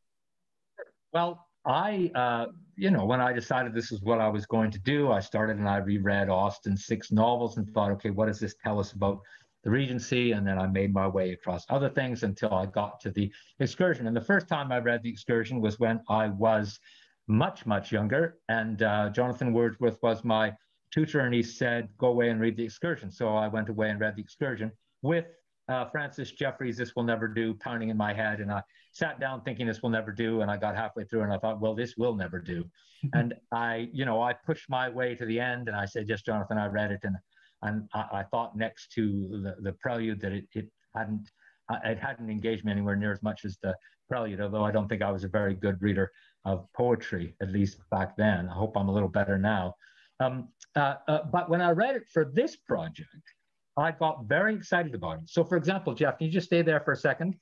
Well, I, uh, you know, when I decided this is what I was going to do, I started and I reread Austen's six novels and thought, okay, what does this tell us about the Regency? And then I made my way across other things until I got to the excursion. And the first time I read the excursion was when I was much, much younger. And uh, Jonathan Wordsworth was my tutor, and he said, go away and read the excursion. So I went away and read the excursion with uh, Francis Jeffrey's, This Will Never Do, pounding in my head. And I sat down thinking this will never do. And I got halfway through and I thought, well, this will never do. and I, you know, I pushed my way to the end and I said, yes, Jonathan, I read it. And, and I, I thought next to the, the prelude that it, it hadn't, uh, it hadn't engaged me anywhere near as much as the prelude, although I don't think I was a very good reader of poetry, at least back then. I hope I'm a little better now. Um, uh, uh, but when I read it for this project, I got very excited about it. So, for example, Jeff, can you just stay there for a second?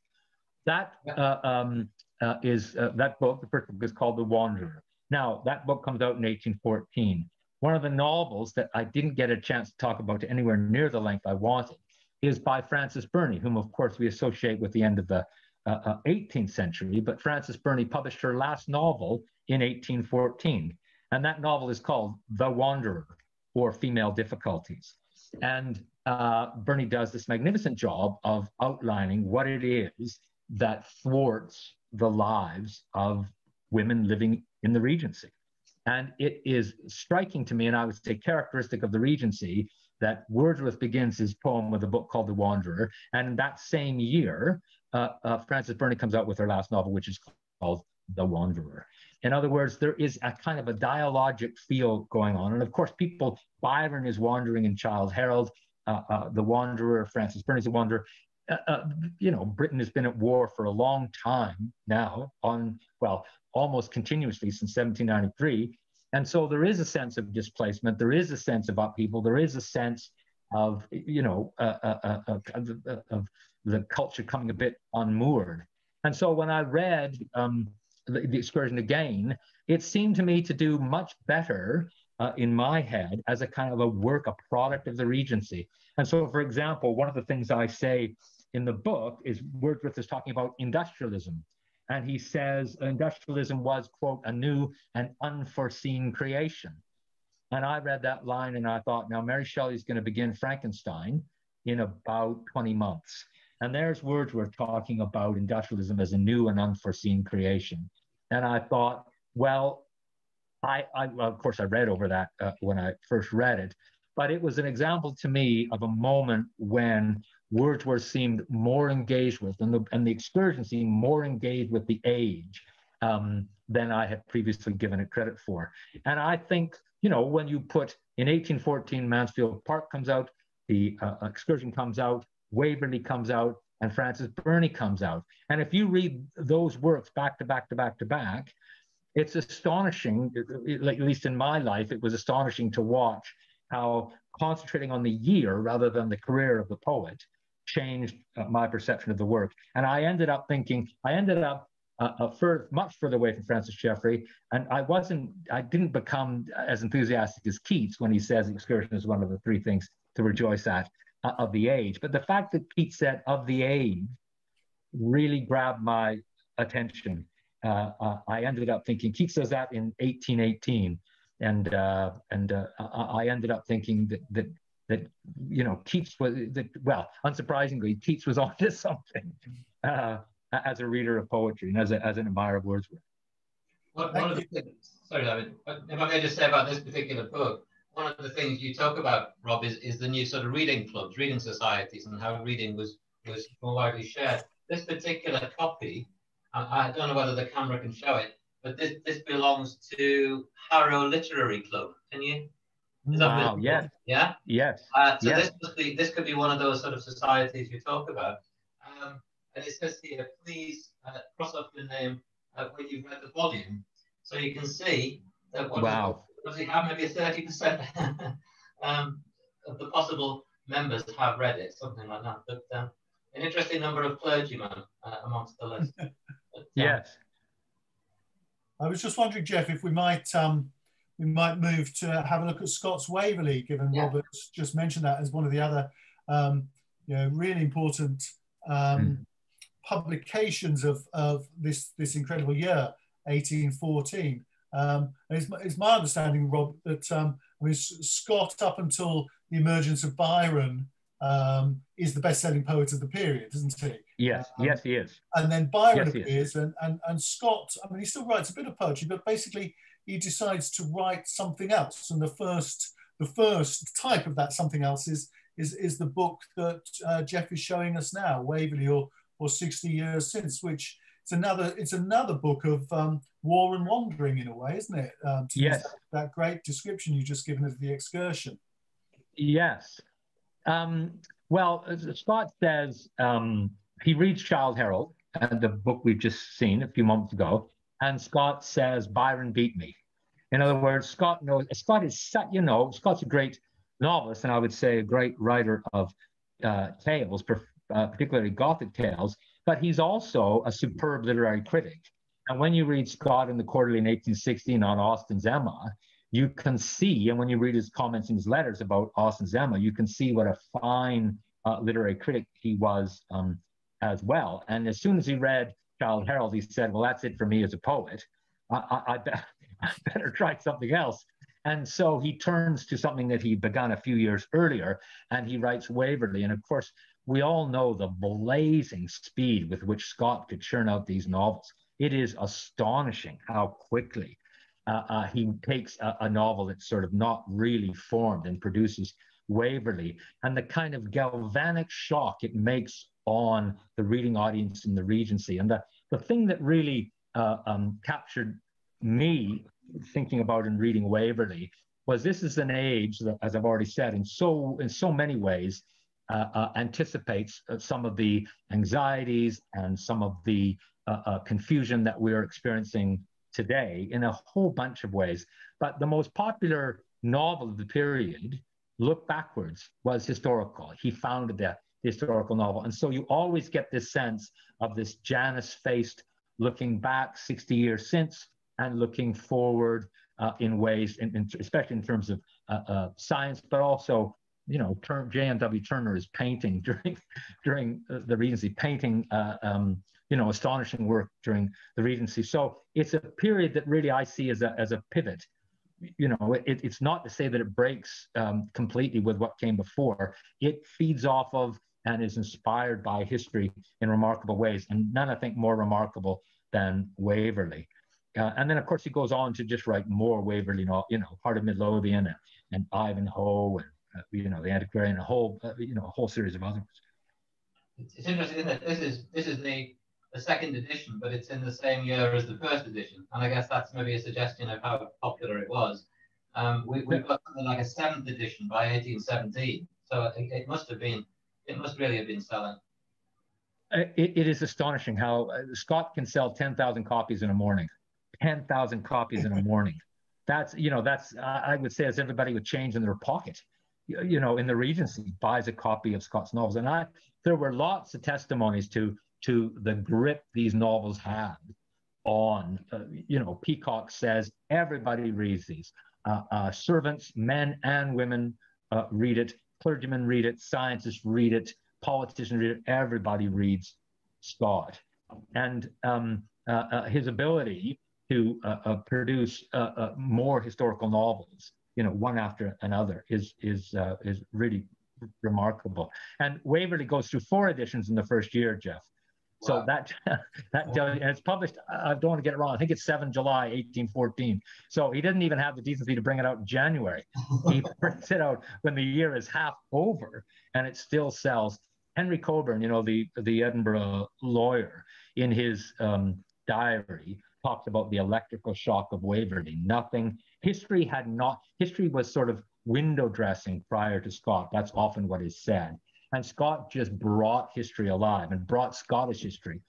That uh, um, uh, is uh, that book. The first book is called The Wanderer. Now, that book comes out in 1814. One of the novels that I didn't get a chance to talk about to anywhere near the length I wanted is by Frances Burney, whom, of course, we associate with the end of the 18th uh, uh, century. But Frances Burney published her last novel in 1814, and that novel is called The Wanderer or Female Difficulties. And uh, Burney does this magnificent job of outlining what it is that thwarts the lives of women living in the Regency. And it is striking to me, and I would say characteristic of the Regency, that Wordsworth begins his poem with a book called The Wanderer. And that same year, uh, uh, Frances Burney comes out with her last novel, which is called The Wanderer. In other words, there is a kind of a dialogic feel going on. And of course, people, Byron is wandering in Childe Harold the Wanderer, Frances Burney's The Wanderer. Uh, uh, you know, Britain has been at war for a long time now, on well, almost continuously since 1793, and so there is a sense of displacement. There is a sense of upheaval. There is a sense of you know uh, uh, of the culture coming a bit unmoored. And so when I read um, the, the excursion again, it seemed to me to do much better uh, in my head as a kind of a work, a product of the Regency. And so, for example, one of the things I say in the book is Wordsworth is talking about industrialism. And he says industrialism was, quote, a new and unforeseen creation. And I read that line and I thought, now Mary Shelley's going to begin Frankenstein in about 20 months. And there's Wordsworth talking about industrialism as a new and unforeseen creation. And I thought, well, I, I of course, I read over that uh, when I first read it, but it was an example to me of a moment when Wordsworth seemed more engaged with, and the, and the excursion seemed more engaged with the age um, than I had previously given it credit for. And I think, you know, when you put in 1814, Mansfield Park comes out, the uh, excursion comes out, Waverley comes out, and Frances Burney comes out. And if you read those works back to back to back to back, it's astonishing, at least in my life, it was astonishing to watch how concentrating on the year rather than the career of the poet changed uh, my perception of the work. And I ended up thinking, I ended up uh, uh, further, much further away from Francis Jeffrey, and I wasn't, I didn't become as enthusiastic as Keats when he says excursion is one of the three things to rejoice at uh, of the age. But the fact that Keats said of the age really grabbed my attention. Uh, uh, I ended up thinking Keats says that in 1818, and uh, and uh, I ended up thinking that that that you know Keats was that well, unsurprisingly, Keats was onto something uh, as a reader of poetry and as a, as an admirer of Wordsworth. One, one of the things, sorry, David, if I may just say about this particular book, one of the things you talk about, Rob, is, is the new sort of reading clubs, reading societies, and how reading was, was more widely shared. This particular copy, I, I don't know whether the camera can show it, but this, this belongs to Harrow Literary Club. Can you? wow, yes. Yeah? Yes. Uh, so yes. this must be this could be one of those sort of societies you talk about. Um, and it says here, please uh, cross off your name uh, when you've read the volume. So you can see that what wow does he have maybe a 30% um, of the possible members have read it, something like that. But um, an interesting number of clergymen uh, amongst the list. But, um, yes. I was just wondering, Jeff, if we might um, we might move to have a look at Scott's Waverley, given yeah. Robert's just mentioned that as one of the other um, you know really important mm. publications of, of this this incredible year, 1814. Um, and it's, it's, my understanding, Rob, that um, I mean, Scott, up until the emergence of Byron, um, is the best-selling poet of the period, isn't he? Yes, um, yes, he is. And then Byron yes, appears, and, and and Scott. I mean, he still writes a bit of poetry, but basically he decides to write something else. And the first the first type of that something else is is is the book that uh, Jeff is showing us now, Waverley, or or 60 years since, which it's another it's another book of um, war and wandering in a way, isn't it? Um, yes. That, that, great description you just given of the excursion. Yes. Um, well, Scott says um, he reads Childe Harold, uh, the book we've just seen a few moments ago, and Scott says Byron beat me. In other words, Scott knows Scott is you know Scott's a great novelist, and I would say a great writer of uh, tales, uh, particularly Gothic tales but he's also a superb literary critic. And when you read Scott in the Quarterly in 1816 on Austen's Emma, you can see, and when you read his comments in his letters about Austen's Emma, you can see what a fine uh, literary critic he was um, as well. And as soon as he read Childe Harold, he said, Well, that's it for me as a poet. I, I, I, be- I better try something else. And so he turns to something that he began a few years earlier, and he writes Waverley. And of course, we all know the blazing speed with which Scott could churn out these novels. It is astonishing how quickly uh, uh, he takes a, a, novel that's sort of not really formed and produces Waverley, and the kind of galvanic shock it makes on the reading audience in the Regency. And the, the thing that really uh, um, captured me thinking about and reading Waverley was this is an age that, as I've already said, in so in so many ways, uh, uh, anticipates uh, some of the anxieties and some of the confusion that we're experiencing today in a whole bunch of ways. But the most popular novel of the period, Look Backwards, was historical. He founded the historical novel. And so you always get this sense of this Janus faced looking back 60 years since and looking forward uh, in ways, in, in, especially in terms of uh, uh, science, but also you know, J.M.W. Turner is painting during during the Regency, painting, uh, um, you know, astonishing work during the Regency. So it's a period that really I see as a as a pivot you know, it, it's not to say that it breaks um, completely with what came before. It feeds off of and is inspired by history in remarkable ways, and none, I think, more remarkable than Waverley. Uh, and then, of course, he goes on to just write more Waverley, you know, Heart of Midlothian and, and Ivanhoe and, uh, you know, the Antiquarian, a whole, uh, you know, a whole series of others. It's interesting that this is this is the the second edition, but it's in the same year as the first edition, and I guess that's maybe a suggestion of how popular it was. Um, we, have got something like a seventh edition by 1817, so it, it must have been, it must really have been selling. Uh, it, it is astonishing how uh, Scott can sell 10,000 copies in a morning. 10,000 copies in a morning. That's, you know, that's, I would say, as everybody with change in their pocket, you know, in the Regency buys a copy of Scott's novels. And I, there were lots of testimonies to, to the grip these novels had on, uh, you know, Peacock says everybody reads these. Uh, uh, servants, men and women uh, read it, clergymen read it, scientists read it, politicians read it, everybody reads Scott. And um, uh, uh, his ability to produce more historical novels, you know, one after another, is is uh, is really remarkable. And Waverley goes through four editions in the first year, Jeff. So wow. that that and it's published. I don't want to get it wrong. I think it's 7 July 1814. So he didn't even have the decency to bring it out in January. he brings it out when the year is half over, and it still sells. Henry Cockburn, you know, the the Edinburgh lawyer, in his um, diary talks about the electrical shock of Waverley. Nothing, history had not, history was sort of window dressing prior to Scott. That's often what is said. And Scott just brought history alive and brought Scottish history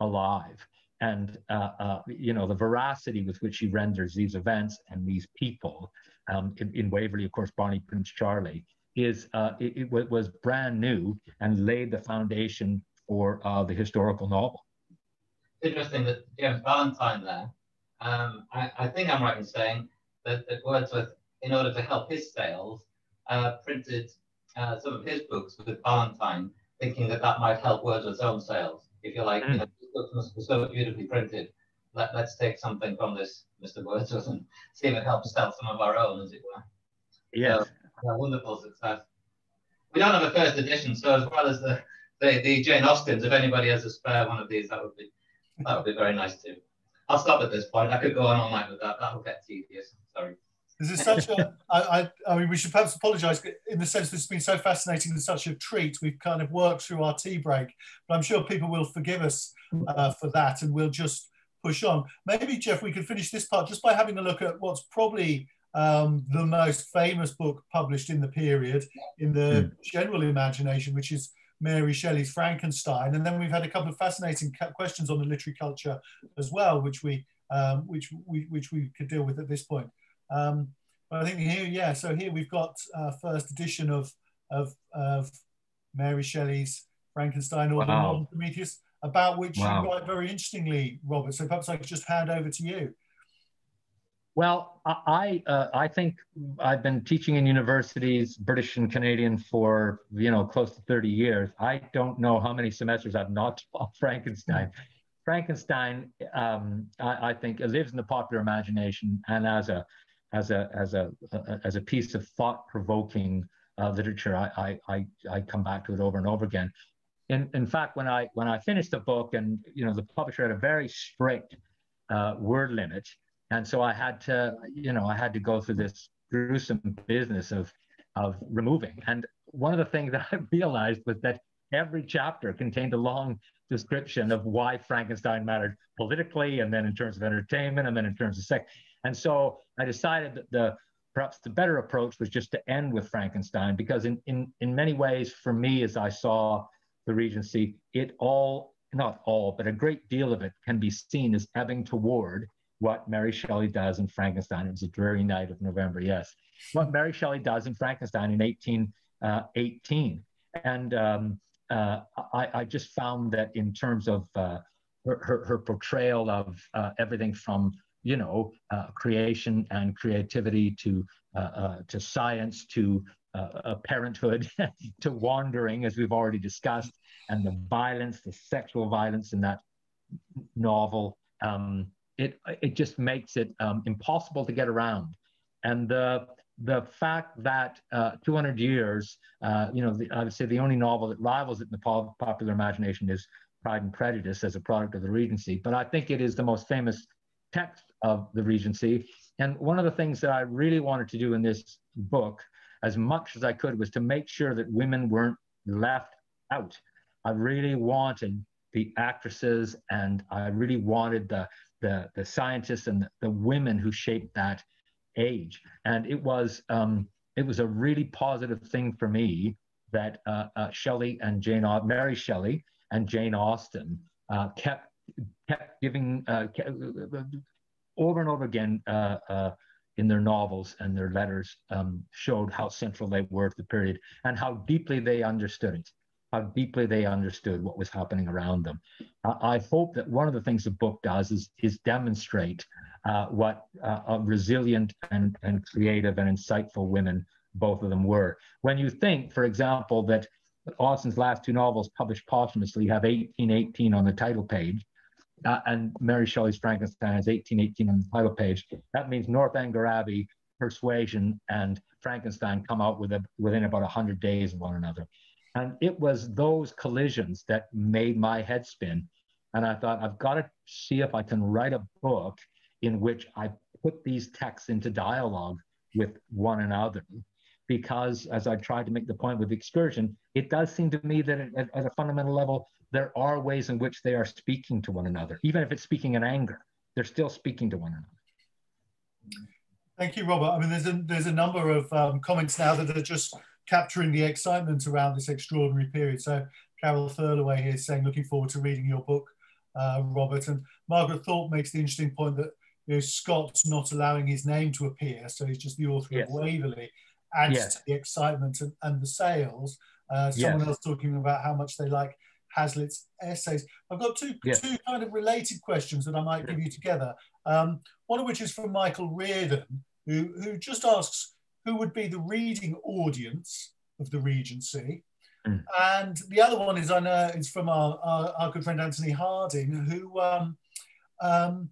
alive. And, uh, uh, you know, the veracity with which he renders these events and these people um, in, in, Waverley, of course, Bonnie Prince Charlie, is uh, it, it, was brand new and laid the foundation for uh, the historical novel interesting that James Ballantyne there, um, I, I, think I'm right in saying that, that Wordsworth, in order to help his sales, uh, printed uh, some of his books with Ballantyne, thinking that that might help Wordsworth's own sales. If you're like, mm. you know, these books must be so beautifully printed. Let, let's take something from this Mr. Wordsworth and see if it helps sell some of our own, as it were. Yes. So, wonderful success. We don't have a first edition, so as well as the, the, the Jane Austens, if anybody has a spare one of these, that would be that would be very nice too. I'll stop at this point. I could go on all night with that. That will get tedious. Sorry. This is such a. I, I, I mean, we should perhaps apologise in the sense that it's been so fascinating and such a treat. We've kind of worked through our tea break, but I'm sure people will forgive us uh, for that, and we'll just push on. Maybe Jeff, we could finish this part just by having a look at what's probably um, the most famous book published in the period in the mm. general imagination, which is Mary Shelley's Frankenstein. And then we've had a couple of fascinating questions on the literary culture as well, which we, um, which we, which we could deal with at this point. Um, but I think here, yeah, so here we've got uh, first edition of, of, of Mary Shelley's Frankenstein or wow. the Modern Prometheus, about which wow. you write very interestingly, Robert. So perhaps I could just hand over to you. Well, I uh, I think I've been teaching in universities, British and Canadian, for you know close to 30 years. I don't know how many semesters I've not taught Frankenstein. Frankenstein, um, I, I, think, lives in the popular imagination, and as a as a as a, a as a piece of thought-provoking uh, literature, I, I I come back to it over and over again. In in fact, when I when I finished the book, and you know the publisher had a very strict uh, word limit and so I had to, you know, I had to go through this gruesome business of of removing. And one of the things that I realized was that every chapter contained a long description of why Frankenstein mattered politically, and then in terms of entertainment, and then in terms of sex. And so I decided that the perhaps the better approach was just to end with Frankenstein, because in in in many ways, for me, as I saw the Regency, it all not all, but a great deal of it can be seen as ebbing toward what Mary Shelley does in Frankenstein. It was a dreary night of November, yes. What Mary Shelley does in Frankenstein in 1818. Uh, and um, uh, I, I, just found that in terms of uh, her, her, her, portrayal of uh, everything from you know uh, creation and creativity to uh, to science to parenthood to wandering, as we've already discussed, and the violence, the sexual violence in that novel. Um, it it just makes it um, impossible to get around and the the fact that uh, 200 years, uh, you know, the, I would say the only novel that rivals it in the popular imagination is Pride and Prejudice as a product of the Regency. But I think it is the most famous text of the Regency. And one of the things that I really wanted to do in this book, as much as I could, was to make sure that women weren't left out. I really wanted the actresses and I really wanted the the, the scientists and the, the women who shaped that age. And it was um, it was a really positive thing for me that uh, uh, Shelley and Jane, Mary Shelley and Jane Austen uh, kept kept giving uh, kept, over and over again uh, uh, in their novels and their letters um, showed how central they were to the period and how deeply they understood it how deeply they understood what was happening around them. I hope that one of the things the book does is, is demonstrate uh, what uh, resilient and, and creative and insightful women both of them were. When you think, for example, that Austen's last two novels published posthumously have 1818 on the title page, uh, and Mary Shelley's Frankenstein has 1818 on the title page, that means Northanger Abbey, Persuasion, and Frankenstein come out with a, within about 100 days of one another. And it was those collisions that made my head spin. And I thought, I've got to see if I can write a book in which I put these texts into dialogue with one another. Because as I tried to make the point with excursion, it does seem to me that at, at a fundamental level, there are ways in which they are speaking to one another. Even if it's speaking in anger, they're still speaking to one another. Thank you, Robert. I mean, there's a, there's a number of um, comments now that are just capturing the excitement around this extraordinary period. So Carol Thurlaway here saying, looking forward to reading your book, uh, Robert. And Margaret Thorpe makes the interesting point that you know, Scott's not allowing his name to appear, so he's just the author yes. of Waverley, adds yes. to the excitement and, and the sales. Uh, someone yes. else talking about how much they like Hazlitt's essays. I've got two, two kind of related questions that I might give you together. Um, one of which is from Michael Reardon, who, who just asks, who would be the reading audience of the Regency. Mm. And the other one is I know is from our, our, our good friend Anthony Harding, who um, um,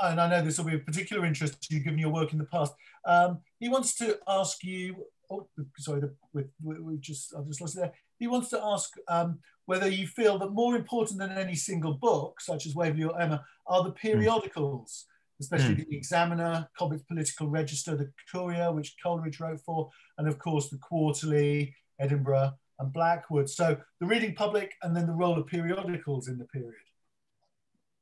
and I know this will be of particular interest to you given your work in the past. Um, he wants to ask you. Oh, sorry, we, we just I've just lost it there. He wants to ask um, whether you feel that more important than any single book, such as Waverley or Emma, are the periodicals. Mm especially mm. the Examiner, Cobbett's Political Register, the Courier, which Coleridge wrote for, and of course the Quarterly, Edinburgh, and Blackwood. So the reading public and then the role of periodicals in the period.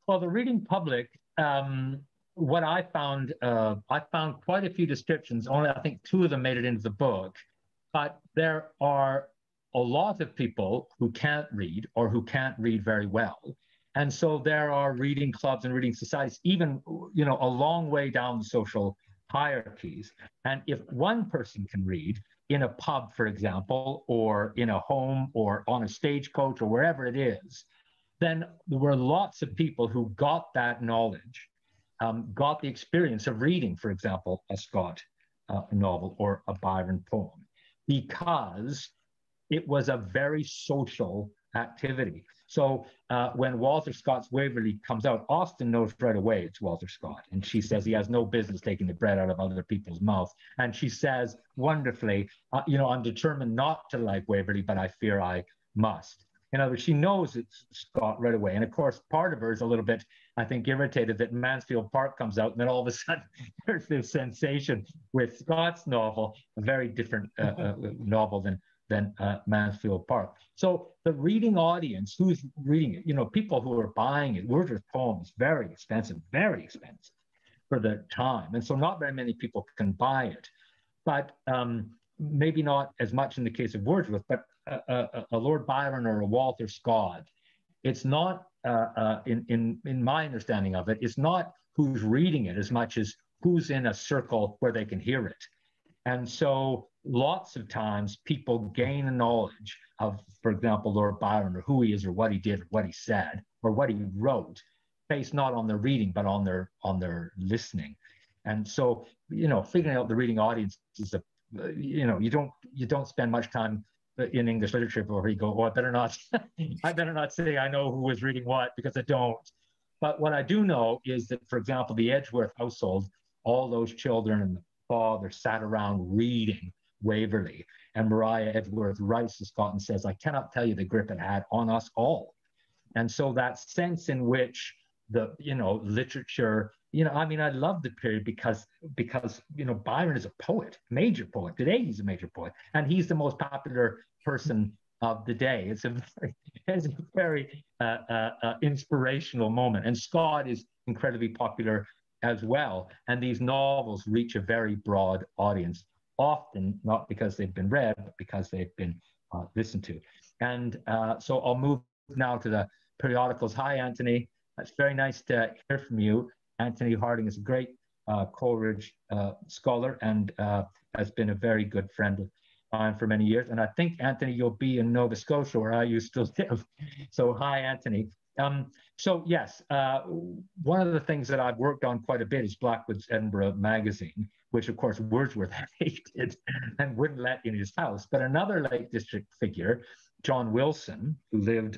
Well, the reading public, um, what I found, uh, I found quite a few descriptions. Only I think two of them made it into the book, but there are a lot of people who can't read or who can't read very well and so there are reading clubs and reading societies, even you know, a long way down the social hierarchies. And if one person can read in a pub, for example, or in a home or on a stagecoach or wherever it is, then there were lots of people who got that knowledge, um, got the experience of reading, for example, a Scott uh, novel or a Byron poem, because it was a very social activity. So uh, when Walter Scott's Waverley comes out, Austen knows right away it's Walter Scott. And she says he has no business taking the bread out of other people's mouths. And she says wonderfully, uh, you know, I'm determined not to like Waverley, but I fear I must. In other words, she knows it's Scott right away. And of course, part of her is a little bit, I think, irritated that Mansfield Park comes out and then all of a sudden there's this sensation with Scott's novel, a very different uh, uh novel than than uh, Mansfield Park. So the reading audience, who's reading it, you know, people who are buying it, Wordsworth poems, very expensive, very expensive for the time. And so not very many people can buy it. But um, maybe not as much in the case of Wordsworth, but a, a, a Lord Byron or a Walter Scott, it's not, uh, uh, in, in, in my understanding of it, it's not who's reading it as much as who's in a circle where they can hear it. And so lots of times people gain a knowledge of, for example, Lord Byron or who he is or what he did or what he said or what he wrote based not on their reading but on their on their listening. And so, you know, figuring out the reading audience is a you know, you don't you don't spend much time in English literature before you go, oh, I better not I better not say I know who was reading what because I don't. But what I do know is that, for example, the Edgeworth household, all those children and the father sat around reading Waverley. And Maria Edgeworth writes to Scott and says, I cannot tell you the grip it had on us all. And so that sense in which the, you know, literature, you know, I mean, I love the period because, because, you know, Byron is a poet, major poet. Today he's a major poet. And he's the most popular person of the day. It's a very, it's a very uh, uh, uh, inspirational moment. And Scott is incredibly popular as well. And these novels reach a very broad audience, often not because they've been read, but because they've been uh, listened to. And uh, so I'll move now to the periodicals. Hi, Anthony. It's very nice to hear from you. Anthony Harding is a great uh, Coleridge scholar and has been a very good friend of mine for many years. And I think, Anthony, you'll be in Nova Scotia where I used to live. So, hi, Anthony. Um, so, yes, uh, one of the things that I've worked on quite a bit is Blackwood's Edinburgh magazine, which, of course, Wordsworth hated and wouldn't let in his house. But another Lake District figure, John Wilson, who lived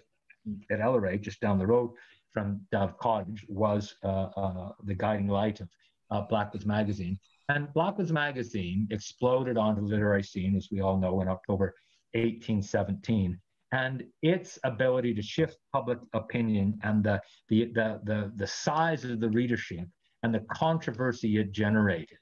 at Elleray, just down the road from Dove Cottage, was uh, uh, the guiding light of uh, Blackwood's magazine. And Blackwood's magazine exploded onto the literary scene, as we all know, in October 1817. And its ability to shift public opinion and the, the, the, the, the size of the readership and the controversy it generated.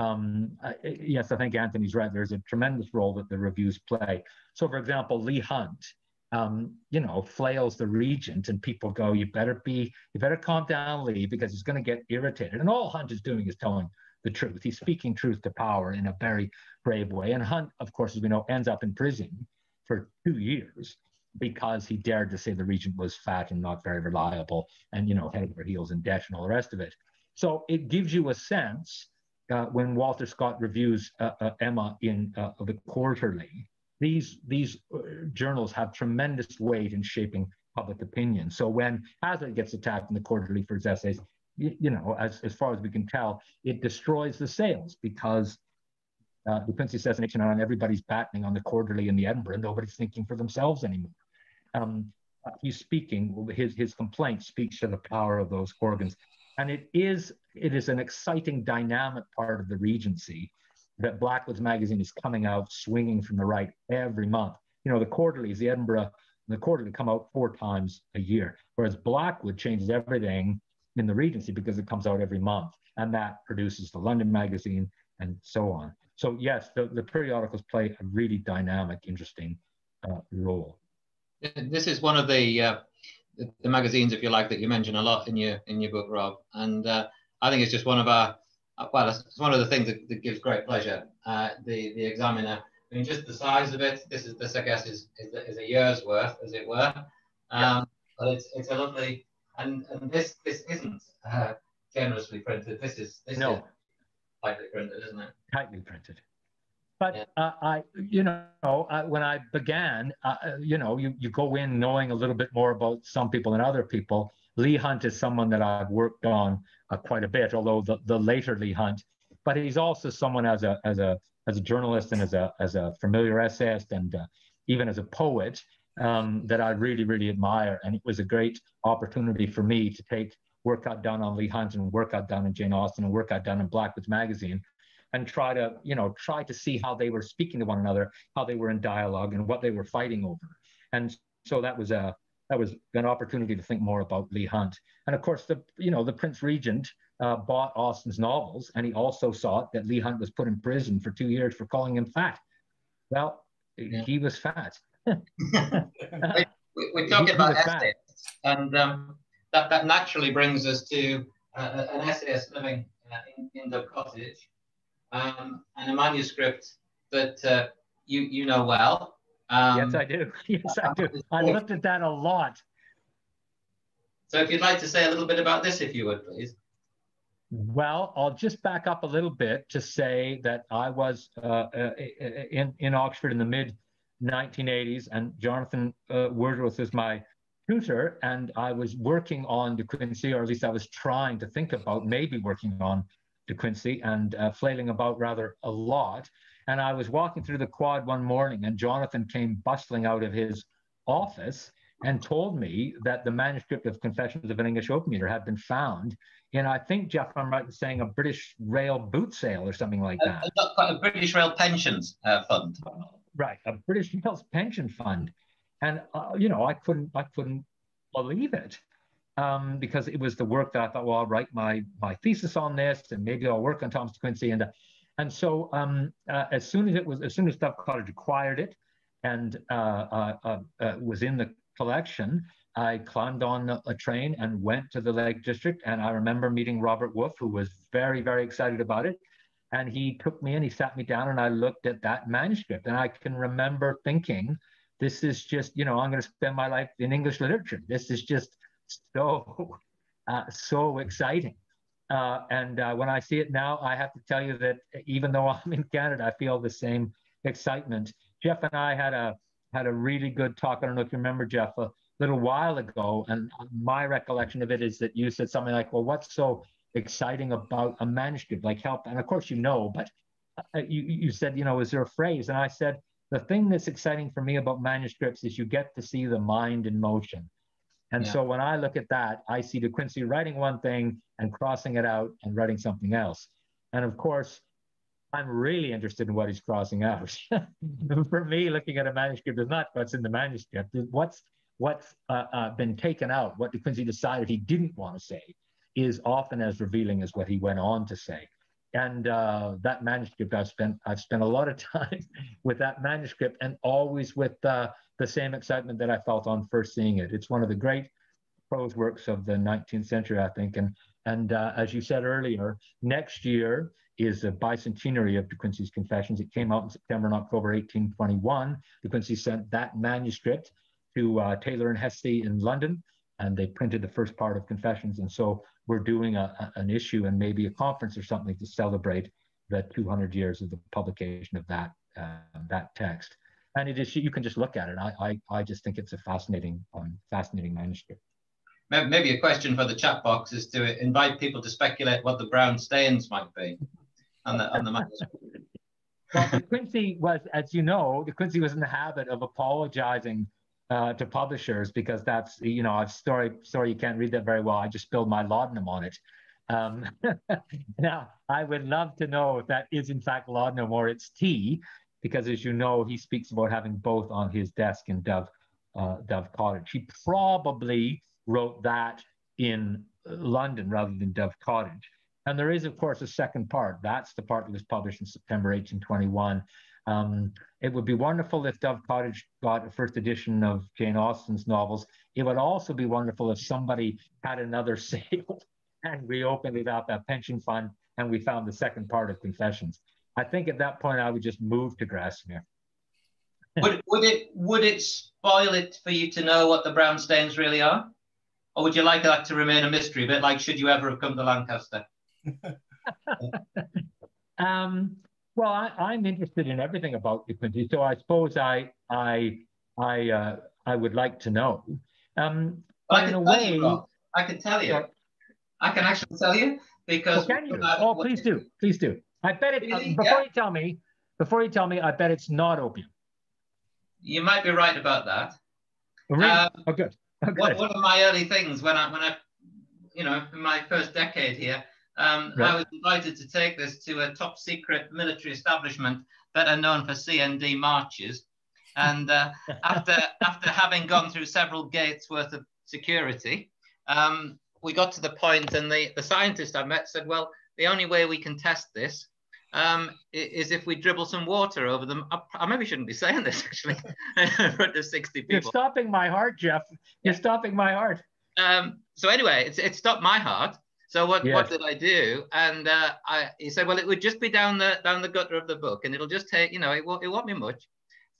Um, yes, I think Anthony's right. There's a tremendous role that the reviews play. So, for example, Leigh Hunt, um, you know, flails the regent, and people go, "You better be, you better calm down, Leigh, because he's going to get irritated." And all Hunt is doing is telling the truth. He's speaking truth to power in a very brave way. And Hunt, of course, as we know, ends up in prison for two years because he dared to say the regent was fat and not very reliable and, you know, head over heels in debt and all the rest of it. So it gives you a sense uh, when Walter Scott reviews uh, uh, Emma in uh, the quarterly, these, these uh, journals have tremendous weight in shaping public opinion. So when Hazlitt gets attacked in the quarterly for his essays, you, you know, as, as far as we can tell, it destroys the sales because uh, De Quincey assassination on everybody's battening on the quarterly in the Edinburgh, nobody's thinking for themselves anymore. Um, he's speaking, his, his complaint speaks to the power of those organs. And it is, it is an exciting, dynamic part of the Regency that Blackwood's magazine is coming out swinging from the right every month. You know, the quarterlies, the Edinburgh, the quarterly come out four times a year, whereas Blackwood changes everything in the Regency because it comes out every month, and that produces the London magazine and so on. So yes, the, the periodicals play a really dynamic, interesting uh, role. This is one of the, uh, the, magazines, if you like, that you mention a lot in your in your book, Rob, and uh, I think it's just one of our uh, well, it's one of the things that, that gives great pleasure. Uh, the the Examiner. I mean, just the size of it. This is this, I guess, is is, is a year's worth, as it were. Um, yeah. But it's it's a lovely and and this this isn't uh, generously printed. This is this no. is tightly printed, isn't it? Tightly printed. But yeah. uh, I, you know, uh, when I began, uh, uh, you know, you, you go in knowing a little bit more about some people than other people. Leigh Hunt is someone that I've worked on uh, quite a bit, although the, the later Leigh Hunt. But he's also someone as a as a as a journalist and as a as a familiar essayist and uh, even as a poet um, that I really, really admire. And it was a great opportunity for me to take work I'd done on Leigh Hunt and work I'd done in Jane Austen and work I'd done in Blackwood's magazine and try to, you know, try to see how they were speaking to one another, how they were in dialogue and what they were fighting over. And so that was a, that was an opportunity to think more about Leigh Hunt. And of course, the, you know, the Prince Regent uh, bought Austen's novels and he also saw that Leigh Hunt was put in prison for two years for calling him fat. Well, yeah. he was fat we, are talking about essays, and um, that, that naturally brings us to uh, an essayist living uh, in, in the cottage um, and a manuscript that uh, you, you know well. Um, yes, I do. Yes, I do. I looked at that a lot. So if you'd like to say a little bit about this, if you would, please. Well, I'll just back up a little bit to say that I was uh, uh in, in Oxford in the mid 1980s, and Jonathan uh, Wordsworth is my tutor, and I was working on De Quincey, or at least I was trying to think about maybe working on De Quincey and uh, flailing about rather a lot. And I was walking through the quad one morning, and Jonathan came bustling out of his office and told me that the manuscript of Confessions of an English Opium Eater had been found in, I think, Jeff, I'm right in saying, a British Rail boot sale or something like that. A, a, a British Rail Pensions uh, Fund. Right, a British Rail Pension Fund. And, uh, you know, I couldn't, I couldn't believe it. Um, because it was the work that I thought, well, I'll write my my thesis on this, and maybe I'll work on Thomas De Quincey, and uh, and so um, uh, as soon as it was, as soon as Dove Cottage acquired it, and uh, uh, uh, uh was in the collection, I climbed on a, train and went to the Lake District. And I remember meeting Robert Wolfe, who was very, very excited about it. And he took me in, he sat me down, and I looked at that manuscript. And I can remember thinking, this is just, you know, I'm going to spend my life in English literature. This is just so, uh, so exciting. Uh, and uh, when I see it now, I have to tell you that even though I'm in Canada, I feel the same excitement. Jeff and I had a had a really good talk. I don't know if you remember, Jeff, a little while ago, and my recollection of it is that you said something like, "Well, what's so exciting about a manuscript like help?" And of course, you know, but uh, you you said, you know, is there a phrase? And I said, the thing that's exciting for me about manuscripts is you get to see the mind in motion. And yeah. so when I look at that, I see De Quincey writing one thing and crossing it out and writing something else. And of course, I'm really interested in what he's crossing out. For me, looking at a manuscript is not what's in the manuscript. What's what's uh, uh, been taken out, what De Quincey decided he didn't want to say, is often as revealing as what he went on to say. And uh, that manuscript, I've spent I've spent a lot of time with that manuscript, and always with uh, the same excitement that I felt on first seeing it. It's one of the great prose works of the 19th century, I think. And and uh, as you said earlier, next year is the bicentenary of De Quincey's Confessions. It came out in September and October 1821. De Quincey sent that manuscript to uh, Taylor and Hessey in London, and they printed the first part of Confessions. And so we're doing a, an issue and maybe a conference or something to celebrate the 200 years of the publication of that uh, that text and it is you can just look at it. I I, I just think it's a fascinating um, fascinating manuscript. Maybe a question for the chat box is to invite people to speculate what the brown stains might be on the on the manuscript. well, Quincey was, as you know, De Quincey was in the habit of apologizing uh, to publishers because that's you know, I'm sorry, sorry, you can't read that very well. I just spilled my laudanum on it. Um, now, I would love to know if that is in fact laudanum or it's tea, because as you know, he speaks about having both on his desk in Dove, uh, Dove Cottage. He probably wrote that in uh, London rather than Dove Cottage. And there is, of course, a second part. That's the part that was published in September 1821. Um, it would be wonderful if Dove Cottage got a first edition of Jane Austen's novels. It would also be wonderful if somebody had another sale and we opened it up, a pension fund, and we found the second part of Confessions. I think at that point I would just move to Grasmere. would, would it would it spoil it for you to know what the brown stains really are, or would you like that to remain a mystery? A bit like should you ever have come to Lancaster? um, well, I, am interested in everything about De Quincey, so I suppose I I I uh, I would like to know. Um, well, in a way, you, I can tell you. I can actually tell you because. Oh, can you? oh, please do, please do. I bet it. Really? Uh, before yeah. you tell me, before you tell me, I bet it's not opium. You might be right about that. Oh, really? Um, oh, good. Oh, good. One, of my early things when I when I, you know, in my first decade here, um, right. I was invited to take this to a top secret military establishment better known for CND marches. And uh, after after having gone through several gates worth of security, um, we got to the point, and the the scientist I met said, "Well, the only way we can test this um, is if we dribble some water over them. I, I maybe shouldn't be saying this actually in front of 60 people. You're stopping my heart, Jeff. You're yeah. stopping my heart. Um, so anyway, it's, it stopped my heart. So what, yes. what did I do? And uh, I, he said, well, it would just be down the down the gutter of the book, and it'll just take, you know, it won't, it won't be much.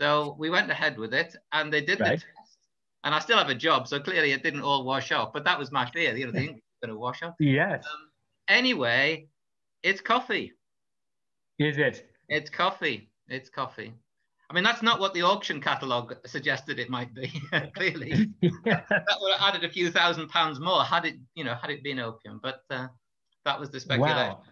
So we went ahead with it, and they did right. the test. And I still have a job, so clearly it didn't all wash off. But that was my fear. you know, The other thing going to wash off. Yes. Um, anyway, it's coffee. Is it? It's coffee. It's coffee. I mean, that's not what the auction catalogue suggested it might be. clearly, yeah. that would have added a few thousand pounds more had it, you know, had it been opium. But uh, that was the speculation. Wow.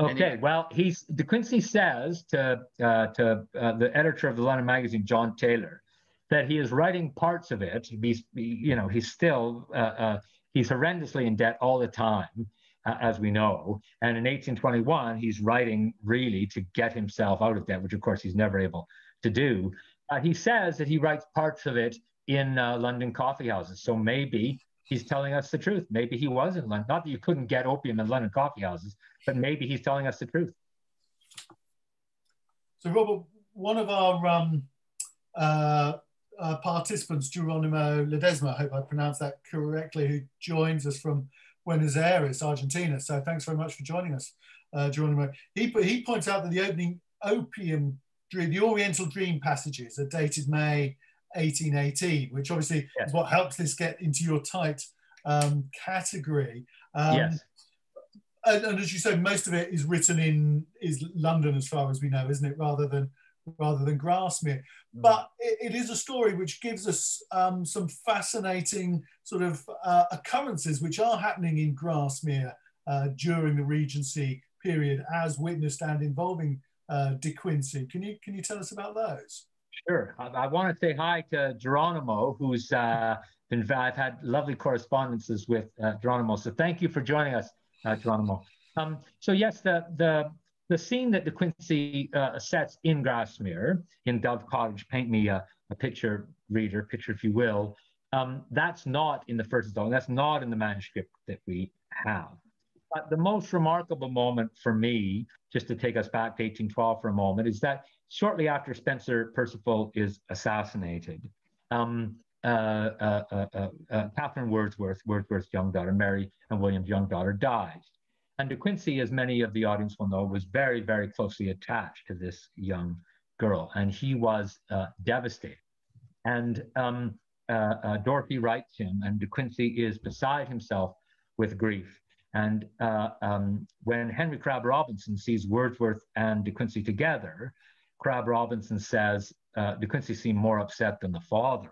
Okay, anyway. well, he's De Quincey says to uh, to uh, the editor of the London magazine, John Taylor, that he is writing parts of it. He's, you know, he's still, uh, uh, he's horrendously in debt all the time, uh, as we know. And in 1821, he's writing really to get himself out of debt, which of course he's never able to do. Uh, he says that he writes parts of it in uh, London coffee houses. So maybe he's telling us the truth. Maybe he was in London. Not that you couldn't get opium in London coffee houses, but maybe he's telling us the truth. So, Robert, one of our um, uh, uh, participants, Geronimo Ledesma, I hope I pronounced that correctly, who joins us from Buenos Aires, Argentina. So, thanks very much for joining us, uh, Geronimo. He, he points out that the opening opium the Oriental Dream passages are dated May 1818, which obviously yes. is what helps this get into your tight um, category. Um, yes. And, and, as you say, most of it is written in is London, as far as we know, isn't it? Rather than rather than Grasmere. Mm. But it, it is a story which gives us um, some fascinating sort of uh, occurrences which are happening in Grasmere uh, during the Regency period, as witnessed and involving uh, De Quincey. Can you can you tell us about those? Sure. I, I want to say hi to Geronimo, who's uh, been, I've had lovely correspondences with uh, Geronimo. So thank you for joining us, uh, Geronimo. Um, so yes, the, the, the scene that De Quincey uh, sets in Grasmere, in Dove Cottage, paint me a, a picture, reader, picture if you will, um, that's not in the first installment. That's not in the manuscript that we have. But the most remarkable moment for me, just to take us back to 1812 for a moment, is that shortly after Spencer Perceval is assassinated, um, uh, uh, uh, uh, uh Catherine Wordsworth, Wordsworth's young daughter, Mary and William's young daughter, dies. And De Quincey, as many of the audience will know, was very, very closely attached to this young girl, and he was uh, devastated. And um, Dorothy writes him, and De Quincey is beside himself with grief. And um, when Henry Crabb Robinson sees Wordsworth and De Quincey together, Crabb Robinson says uh, De Quincey seemed more upset than the father.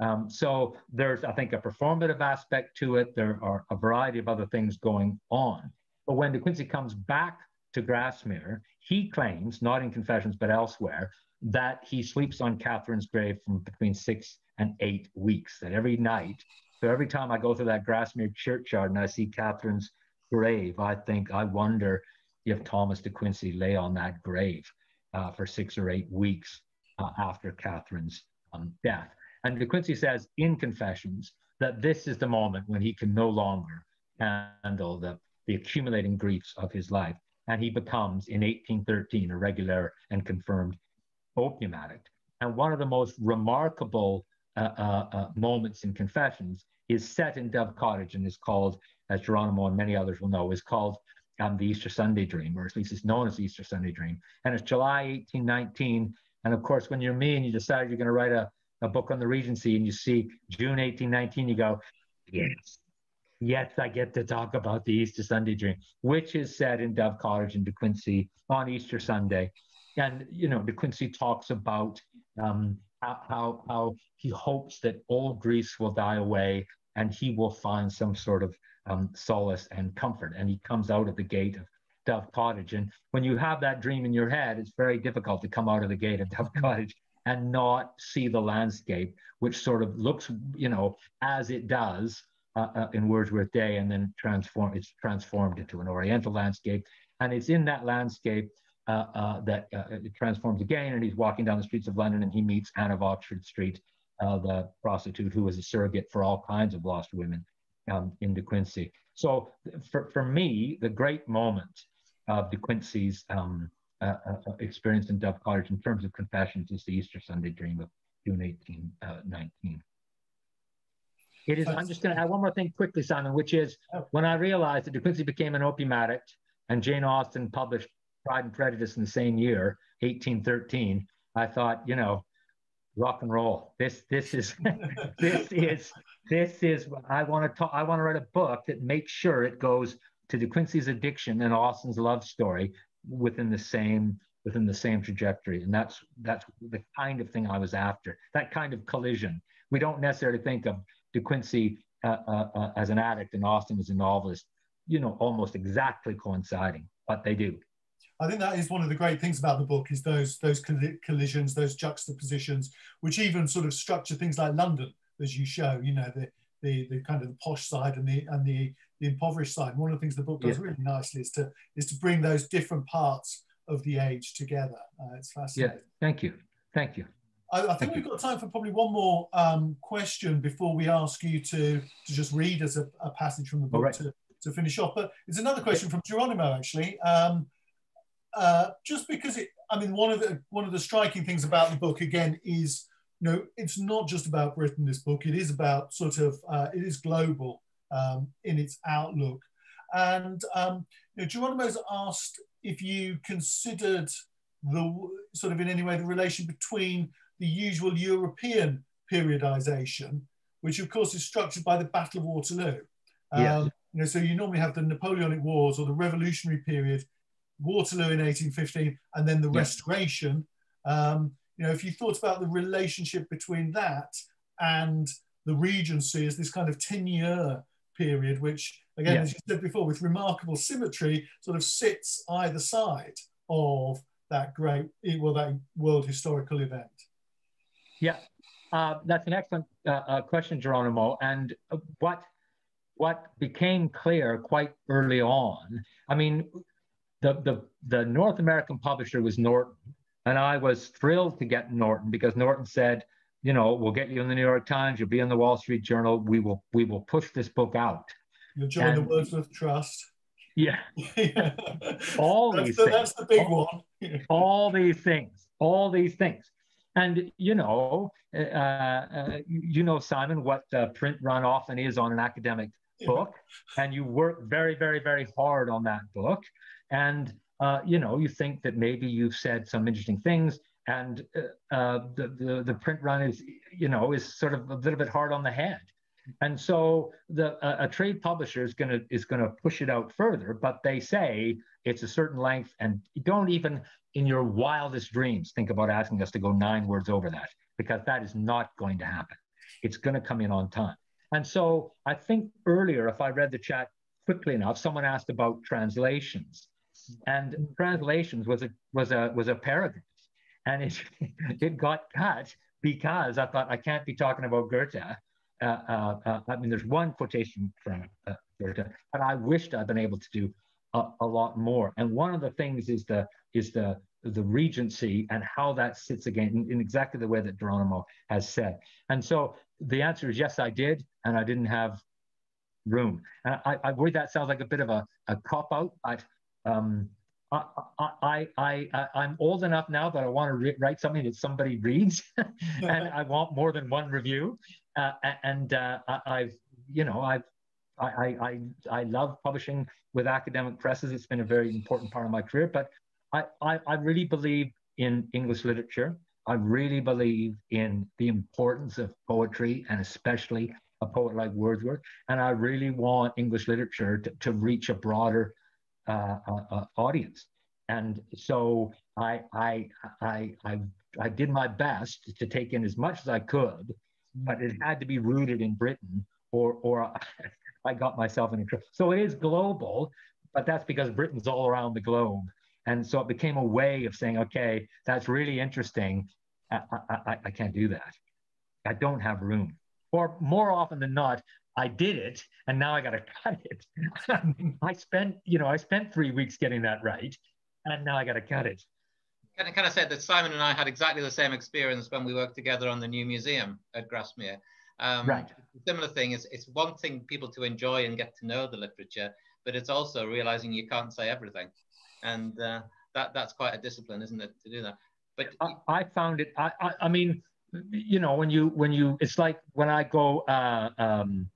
Um, so there's, I think, a performative aspect to it. There are a variety of other things going on. But when De Quincey comes back to Grasmere, he claims, not in Confessions but elsewhere, that he sleeps on Catherine's grave from between six and eight weeks. That every night, so every time I go through that Grasmere churchyard and I see Catherine's grave, I think, I wonder if Thomas De Quincey lay on that grave uh, for six or eight weeks uh, after Catherine's um, death. And De Quincey says in Confessions that this is the moment when he can no longer handle the, the accumulating griefs of his life. And he becomes, in 1813, a regular and confirmed opium addict. And one of the most remarkable moments in Confessions is set in Dove Cottage and is called, as Geronimo and many others will know, is called um, the Easter Sunday Dream, or at least it's known as the Easter Sunday Dream. And it's July 1819. And of course, when you're me and you decide you're going to write a, a book on the Regency and you see June 1819, you go, yes, yes, I get to talk about the Easter Sunday Dream, which is set in Dove Cottage in De Quincey on Easter Sunday. And, you know, De Quincey talks about um, how, how, how he hopes that all Greece will die away and he will find some sort of um, solace and comfort. And he comes out of the gate of Dove Cottage. And when you have that dream in your head, it's very difficult to come out of the gate of Dove mm-hmm. Cottage and not see the landscape, which sort of looks, you know, as it does uh, uh, in Wordsworth Day, and then transform. It's transformed into an Oriental landscape, and it's in that landscape that uh, it transforms again. And he's walking down the streets of London, and he meets Anne of Oxford Street, uh, the prostitute who was a surrogate for all kinds of lost women um, in De Quincey. So for, for me, the great moment of De Quincey's um, uh, uh, experience in Dove Cottage in terms of confessions is the Easter Sunday dream of June 1819. It is, I'm just going to add one more thing quickly, Simon, which is when I realized that De Quincey became an opium addict and Jane Austen published Pride and Prejudice in the same year, 1813, I thought, you know, rock and roll. This this is this is this is I want to talk. I want to write a book that makes sure it goes to De Quincey's addiction and Austen's love story within the same within the same trajectory. And that's that's the kind of thing I was after. That kind of collision. We don't necessarily think of De Quincey uh, uh, uh, as an addict and Austen as a novelist, you know, almost exactly coinciding, but they do. I think that is one of the great things about the book is those those collisions, those juxtapositions, which even sort of structure things like London, as you show. You know, the the, the kind of the posh side and the and the, the impoverished side. And one of the things the book does yeah. really nicely is to is to bring those different parts of the age together. Uh, it's fascinating. Yeah, thank you, thank you. I, I think we've got time for probably one more um, question before we ask you to to just read us a, a passage from the book right. to, to finish off. But it's another question from Geronimo actually. Um, uh, just because it, I mean, one of the one of the striking things about the book again is you know, it's not just about Britain, this book. It is about sort of, uh, it is global um, in its outlook. And um, you know, Geronimo's asked if you considered the sort of in any way the relation between the usual European periodization, which of course is structured by the Battle of Waterloo. Um, yeah. You know, so you normally have the Napoleonic Wars or the Revolutionary period, Waterloo in 1815, and then the yeah. Restoration. Um, you know, if you thought about the relationship between that and the Regency as this kind of 10 year period, which, again, yeah. as you said before, with remarkable symmetry, sort of sits either side of that great, well, that world historical event. Yeah, uh, that's an excellent uh, uh, question, Geronimo. And what what became clear quite early on, I mean, the the the North American publisher was Norton, and I was thrilled to get Norton because Norton said, you know, we'll get you in the New York Times, you'll be in the Wall Street Journal. We will we will push this book out. You'll join and, the Wordsworth Trust. Yeah. all that's these the, things. That's the big all, one. all these things. All these things. And you know, uh, uh, you know, Simon, what uh, print run often is on an academic book, and you work very, very, very hard on that book. And uh, you know, you think that maybe you've said some interesting things, and uh, uh, the, the, the print run is, you know, is sort of a little bit hard on the head. And so the a trade publisher is gonna is gonna push it out further, but they say it's a certain length, and don't even in your wildest dreams think about asking us to go nine words over that, because that is not going to happen. It's going to come in on time. And so I think earlier, if I read the chat quickly enough, someone asked about translations and translations was a was a was a paragraph, and it it got cut because I thought I can't be talking about Goethe. Uh, uh, uh, I mean, there's one quotation from uh, Goethe, but I wished I'd been able to do a, a, lot more. And one of the things is the is the the Regency and how that sits again in, in exactly the way that Geronimo has said. And so the answer is yes, I did, and I didn't have room. And I, I worry that sounds like a bit of a, a cop out, but um, I, I, I, I, am old enough now that I want to re- write something that somebody reads, and I want more than one review. Uh, and uh, I, have you know, I've, I, I, I love publishing with academic presses. It's been a very important part of my career. But I, I, I really believe in English literature. I really believe in the importance of poetry, and especially a poet like Wordsworth. And I really want English literature to, to reach a broader uh, uh, uh, audience. And so I, I, I, I, I did my best to take in as much as I could, but it had to be rooted in Britain or, or I got myself in trouble. So it is global, but that's because Britain's all around the globe. And so it became a way of saying, okay, that's really interesting. I, I, I can't do that. I don't have room. Or more often than not, I did it and now I got to cut it. I spent, you know, I spent three weeks getting that right and now I got to cut it. Can I kind of said that Simon and I had exactly the same experience when we worked together on the new museum at Grasmere. Um, right. Similar thing is it's wanting people to enjoy and get to know the literature, but it's also realizing you can't say everything, and uh, that that's quite a discipline, isn't it, to do that? But I, I found it. I, I, I mean, you know, when you when you, it's like when I go. Uh, um,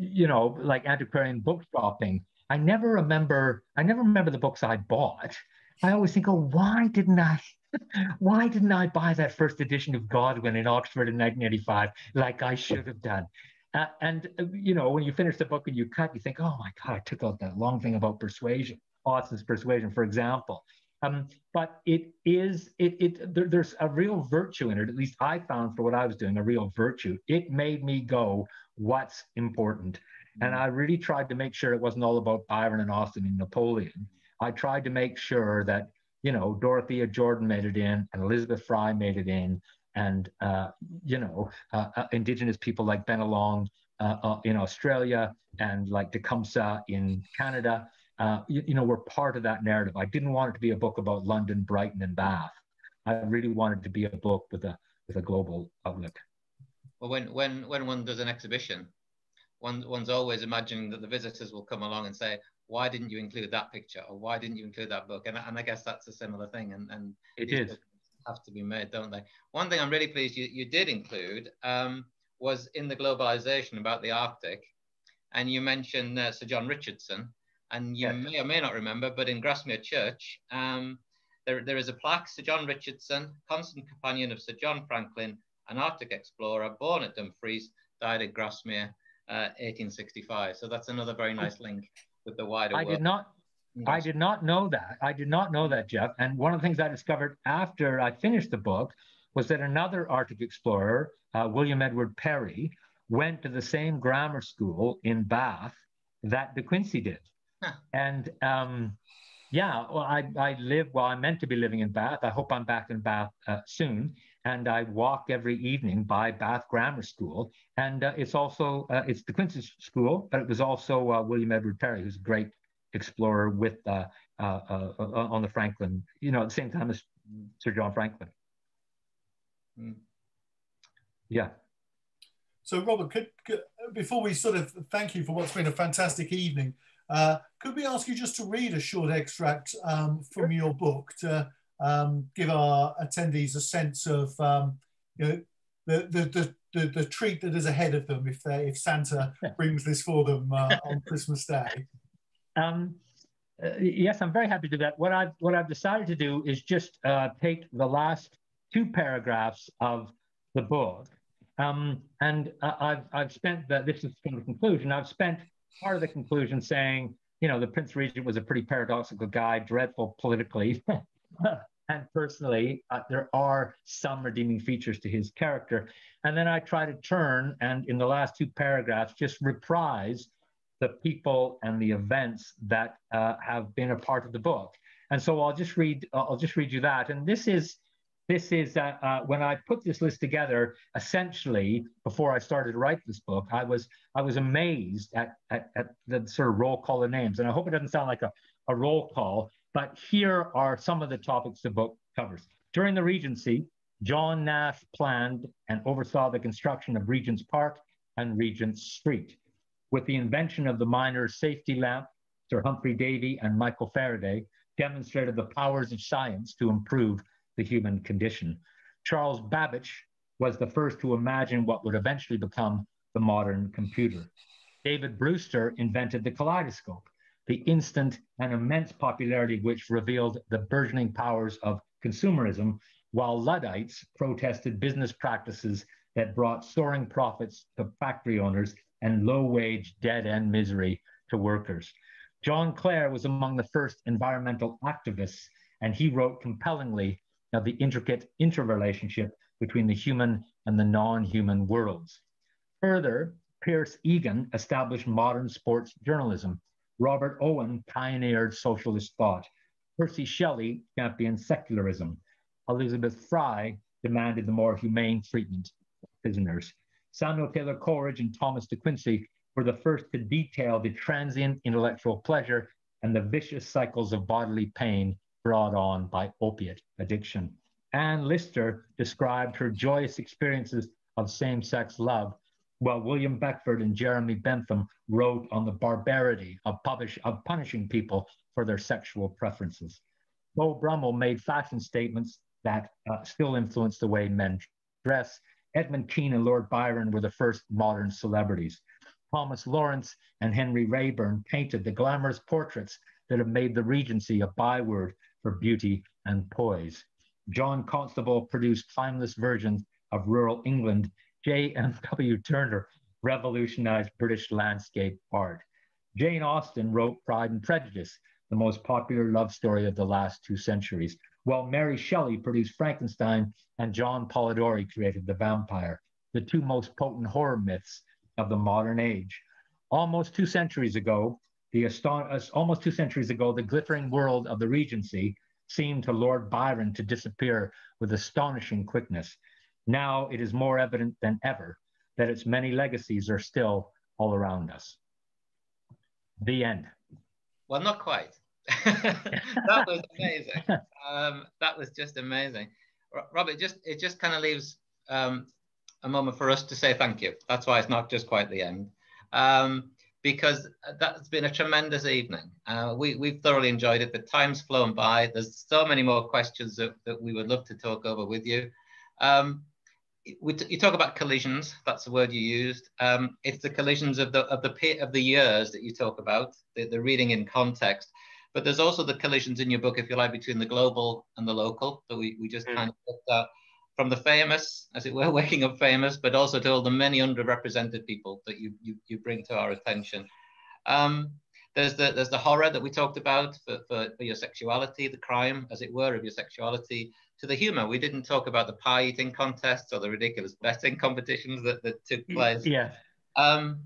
you know, like antiquarian book shopping, I never remember, I never remember the books I bought. I always think, oh, why didn't I, why didn't I buy that first edition of Godwin in Oxford in 1985 like I should have done? Uh, and, uh, you know, when you finish the book and you cut, you think, oh my God, I took out that long thing about persuasion, Austen's persuasion, for example. Um, but it is, it, it there, there's a real virtue in it, at least I found for what I was doing, a real virtue. It made me go, what's important. And mm. I really tried to make sure it wasn't all about Byron and Austen and Napoleon. I tried to make sure that, you know, Dorothea Jordan made it in and Elizabeth Fry made it in and, uh, you know, uh, uh, Indigenous people like Bennelong uh, uh, in Australia and like Tecumseh in Canada, uh, you, you know, were part of that narrative. I didn't want it to be a book about London, Brighton, and Bath. I really wanted to be a book with a with a global outlook. Well, when when when one does an exhibition, one one's always imagining that the visitors will come along and say, "Why didn't you include that picture?" or "Why didn't you include that book?" And and I guess that's a similar thing. And and it is have to be made, don't they? One thing I'm really pleased you, you did include um, was in the globalization about the Arctic, and you mentioned uh, Sir John Richardson, and you may or may not remember, but in Grasmere Church, um, there, there is a plaque, Sir John Richardson, constant companion of Sir John Franklin, an Arctic explorer, born at Dumfries, died at Grasmere, uh, 1865. So that's another very nice link with the wider I world. did not. I did not know that. I did not know that, Jeff. And one of the things I discovered after I finished the book was that another Arctic explorer, uh, William Edward Parry, went to the same grammar school in Bath that De Quincey did. Huh. And um, yeah, well, I, I live, well, I'm meant to be living in Bath. I hope I'm back in Bath uh, soon. And I walk every evening by Bath Grammar School. And uh, it's also, uh, it's De Quincey School, but it was also uh, William Edward Parry, who's a great explorer with uh, uh, on the Franklin, you know, at the same time as Sir John Franklin. Mm. Yeah. So, Robert, could, could, before we sort of thank you for what's been a fantastic evening, uh, could we ask you just to read a short extract um, from your book to um, give our attendees a sense of um, you know, the, the, the, the, the treat that is ahead of them if they if Santa brings this for them uh, on Christmas Day? Um, uh, yes, I'm very happy to do that. What I've what I've decided to do is just uh, take the last two paragraphs of the book, um, and uh, I've I've spent the, this is from the conclusion. I've spent part of the conclusion saying, you know, the Prince Regent was a pretty paradoxical guy, dreadful politically. and personally, uh, there are some redeeming features to his character. And then I try to turn and in the last two paragraphs just reprise the people and the events that uh, have been a part of the book. And so I'll just read I'll just read you that. And this is this is uh, uh, when I put this list together. Essentially, before I started to write this book, I was I was amazed at, at, at the sort of roll call of names. And I hope it doesn't sound like a, a roll call, but here are some of the topics the book covers. During the Regency, John Nash planned and oversaw the construction of Regent's Park and Regent Street. With the invention of the miner's safety lamp, Sir Humphry Davy and Michael Faraday demonstrated the powers of science to improve the human condition. Charles Babbage was the first to imagine what would eventually become the modern computer. David Brewster invented the kaleidoscope, the instant and immense popularity which revealed the burgeoning powers of consumerism, while Luddites protested business practices that brought soaring profits to factory owners and low wage, dead end misery to workers. John Clare was among the first environmental activists, and he wrote compellingly of the intricate interrelationship between the human and the non human worlds. Further, Pierce Egan established modern sports journalism. Robert Owen pioneered socialist thought. Percy Shelley championed secularism. Elizabeth Fry demanded the more humane treatment of prisoners. Samuel Taylor Coleridge and Thomas De Quincey were the first to detail the transient intellectual pleasure and the vicious cycles of bodily pain brought on by opiate addiction. Anne Lister described her joyous experiences of same sex love, while William Beckford and Jeremy Bentham wrote on the barbarity of, publish, of punishing people for their sexual preferences. Beau Brummell made fashion statements that uh, still influence the way men dress, Edmund Kean and Lord Byron were the first modern celebrities. Thomas Lawrence and Henry Raeburn painted the glamorous portraits that have made the Regency a byword for beauty and poise. John Constable produced timeless versions of rural England. J.M.W. Turner revolutionized British landscape art. Jane Austen wrote Pride and Prejudice, the most popular love story of the last two centuries while Mary Shelley produced Frankenstein and John Polidori created The Vampire, the two most potent horror myths of the modern age. Almost two centuries ago, the almost two centuries ago, the glittering world of the Regency seemed to Lord Byron to disappear with astonishing quickness. Now it is more evident than ever that its many legacies are still all around us. The end. Well, not quite. that was amazing. Um, that was just amazing. Robert, just it just kind of leaves um, a moment for us to say thank you. That's why it's not just quite the end. Um, because that's been a tremendous evening. Uh, we, we've thoroughly enjoyed it. The time's flown by. There's so many more questions that, that we would love to talk over with you. Um, you talk about collisions. That's the word you used. Um, it's the collisions of the of the of the years that you talk about. The, the reading in context, but there's also the collisions in your book, if you like, between the global and the local that we, we just mm. kind of looked at from the famous, as it were, waking up famous, but also to all the many underrepresented people that you, you, you bring to our attention. Um, there's the there's the horror that we talked about for, for, for, your sexuality, the crime, as it were, of your sexuality, to the humor. We didn't talk about the pie eating contests or the ridiculous betting competitions that, that took place. Yeah. Um,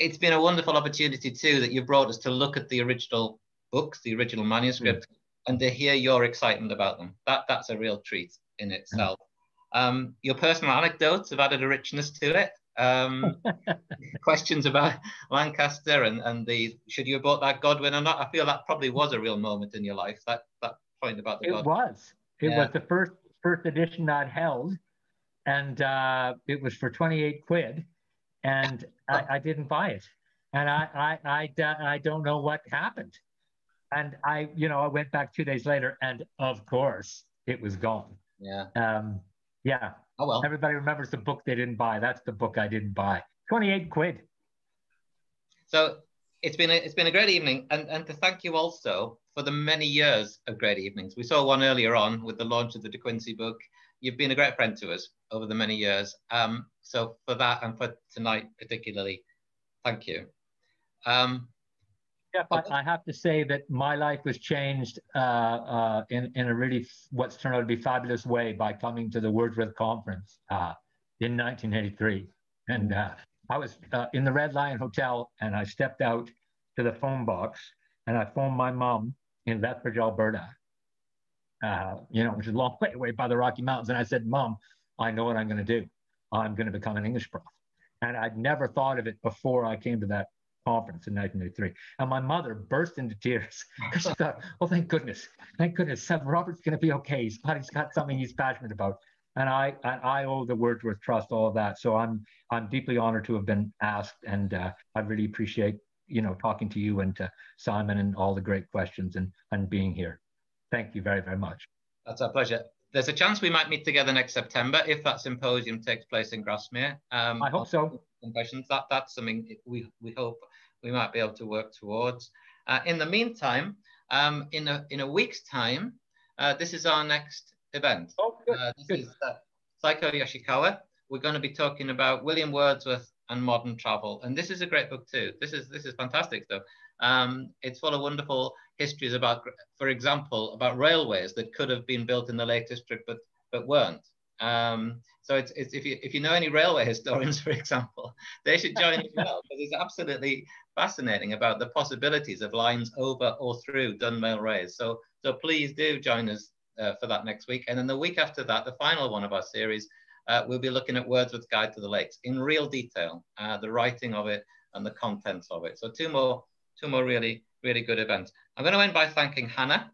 it's been a wonderful opportunity too that you brought us to look at the original books, the original manuscript, mm. and to hear your excitement about them. That that's a real treat in itself. Mm. Um, your personal anecdotes have added a richness to it. Um, questions about Lancaster and, and the should you have bought that Godwin or not? I feel that probably was a real moment in your life. That that point about the it Godwin. was. It yeah. was the first first edition I'd held, and uh, it was for twenty eight quid, and I, I, didn't buy it, and I I I, I don't know what happened, and I you know I went back two days later, and of course it was gone. Yeah. Um, yeah. Oh well. Everybody remembers the book they didn't buy. That's the book I didn't buy. 28 quid. So it's been a, it's been a great evening, and, and to thank you also for the many years of great evenings. We saw one earlier on with the launch of the De Quincey book. You've been a great friend to us over the many years. Um, so for that and for tonight particularly, thank you. Um, Jeff, I, I, have to say that my life was changed uh, uh, in, in a really what's turned out to be fabulous way by coming to the Wordsworth Conference uh, in 1983. And uh, I was uh, in the Red Lion Hotel and I stepped out to the phone box and I phoned my mom in Lethbridge, Alberta, uh, you know, which is a long way away by the Rocky Mountains. And I said, Mom, I know what I'm going to do. I'm going to become an English prof. And I'd never thought of it before I came to that conference in 1983. And my mother burst into tears because she thought, oh, thank goodness, thank goodness, Robert's going to be okay. He's got, he's got something he's passionate about. And I, and I owe the Wordsworth Trust all of that. So I'm, I'm deeply honored to have been asked, and uh, I really appreciate, you know, talking to you and to Simon and all the great questions and, and being here. Thank you very, very much. That's our pleasure. There's a chance we might meet together next September if that symposium takes place in Grasmere. Um, I hope so. That, that's something we, we hope we might be able to work towards. Uh, in the meantime, um, in, a, in a week's time, uh, this is our next event. Oh, good. Uh, this good. is uh, Saeko Yoshikawa. We're going to be talking about William Wordsworth and modern travel. And this is a great book too. This is this is fantastic stuff. Um, it's full of wonderful histories about, for example, about railways that could have been built in the Lake District but but weren't. Um, so it's, it's, if you if you know any railway historians, for example, they should join as well because it's absolutely fascinating about the possibilities of lines over or through Dunmail Raise. So so please do join us uh, for that next week. And then the week after that, the final one of our series, uh, we'll be looking at Wordsworth's Guide to the Lakes in real detail, uh, the writing of it and the contents of it. So two more two more really really good events. I'm going to end by thanking Hannah.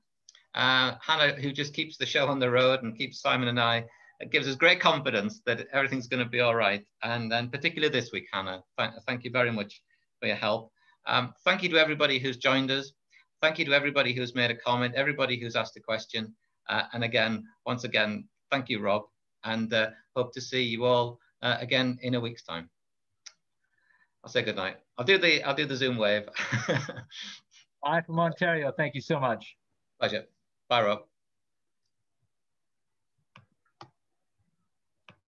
Uh, Hannah, who just keeps the show on the road and keeps Simon and I it gives us great confidence that everything's going to be all right. And then particularly this week, Hannah, th thank you very much for your help. Um, thank you to everybody who's joined us. Thank you to everybody who's made a comment, everybody who's asked a question. Uh, and again, once again, thank you, Rob, and uh, hope to see you all uh, again in a week's time. I'll say good night. I'll do the I'll do the Zoom wave. Bye from Ontario. Thank you so much. Pleasure. Bye, Rob.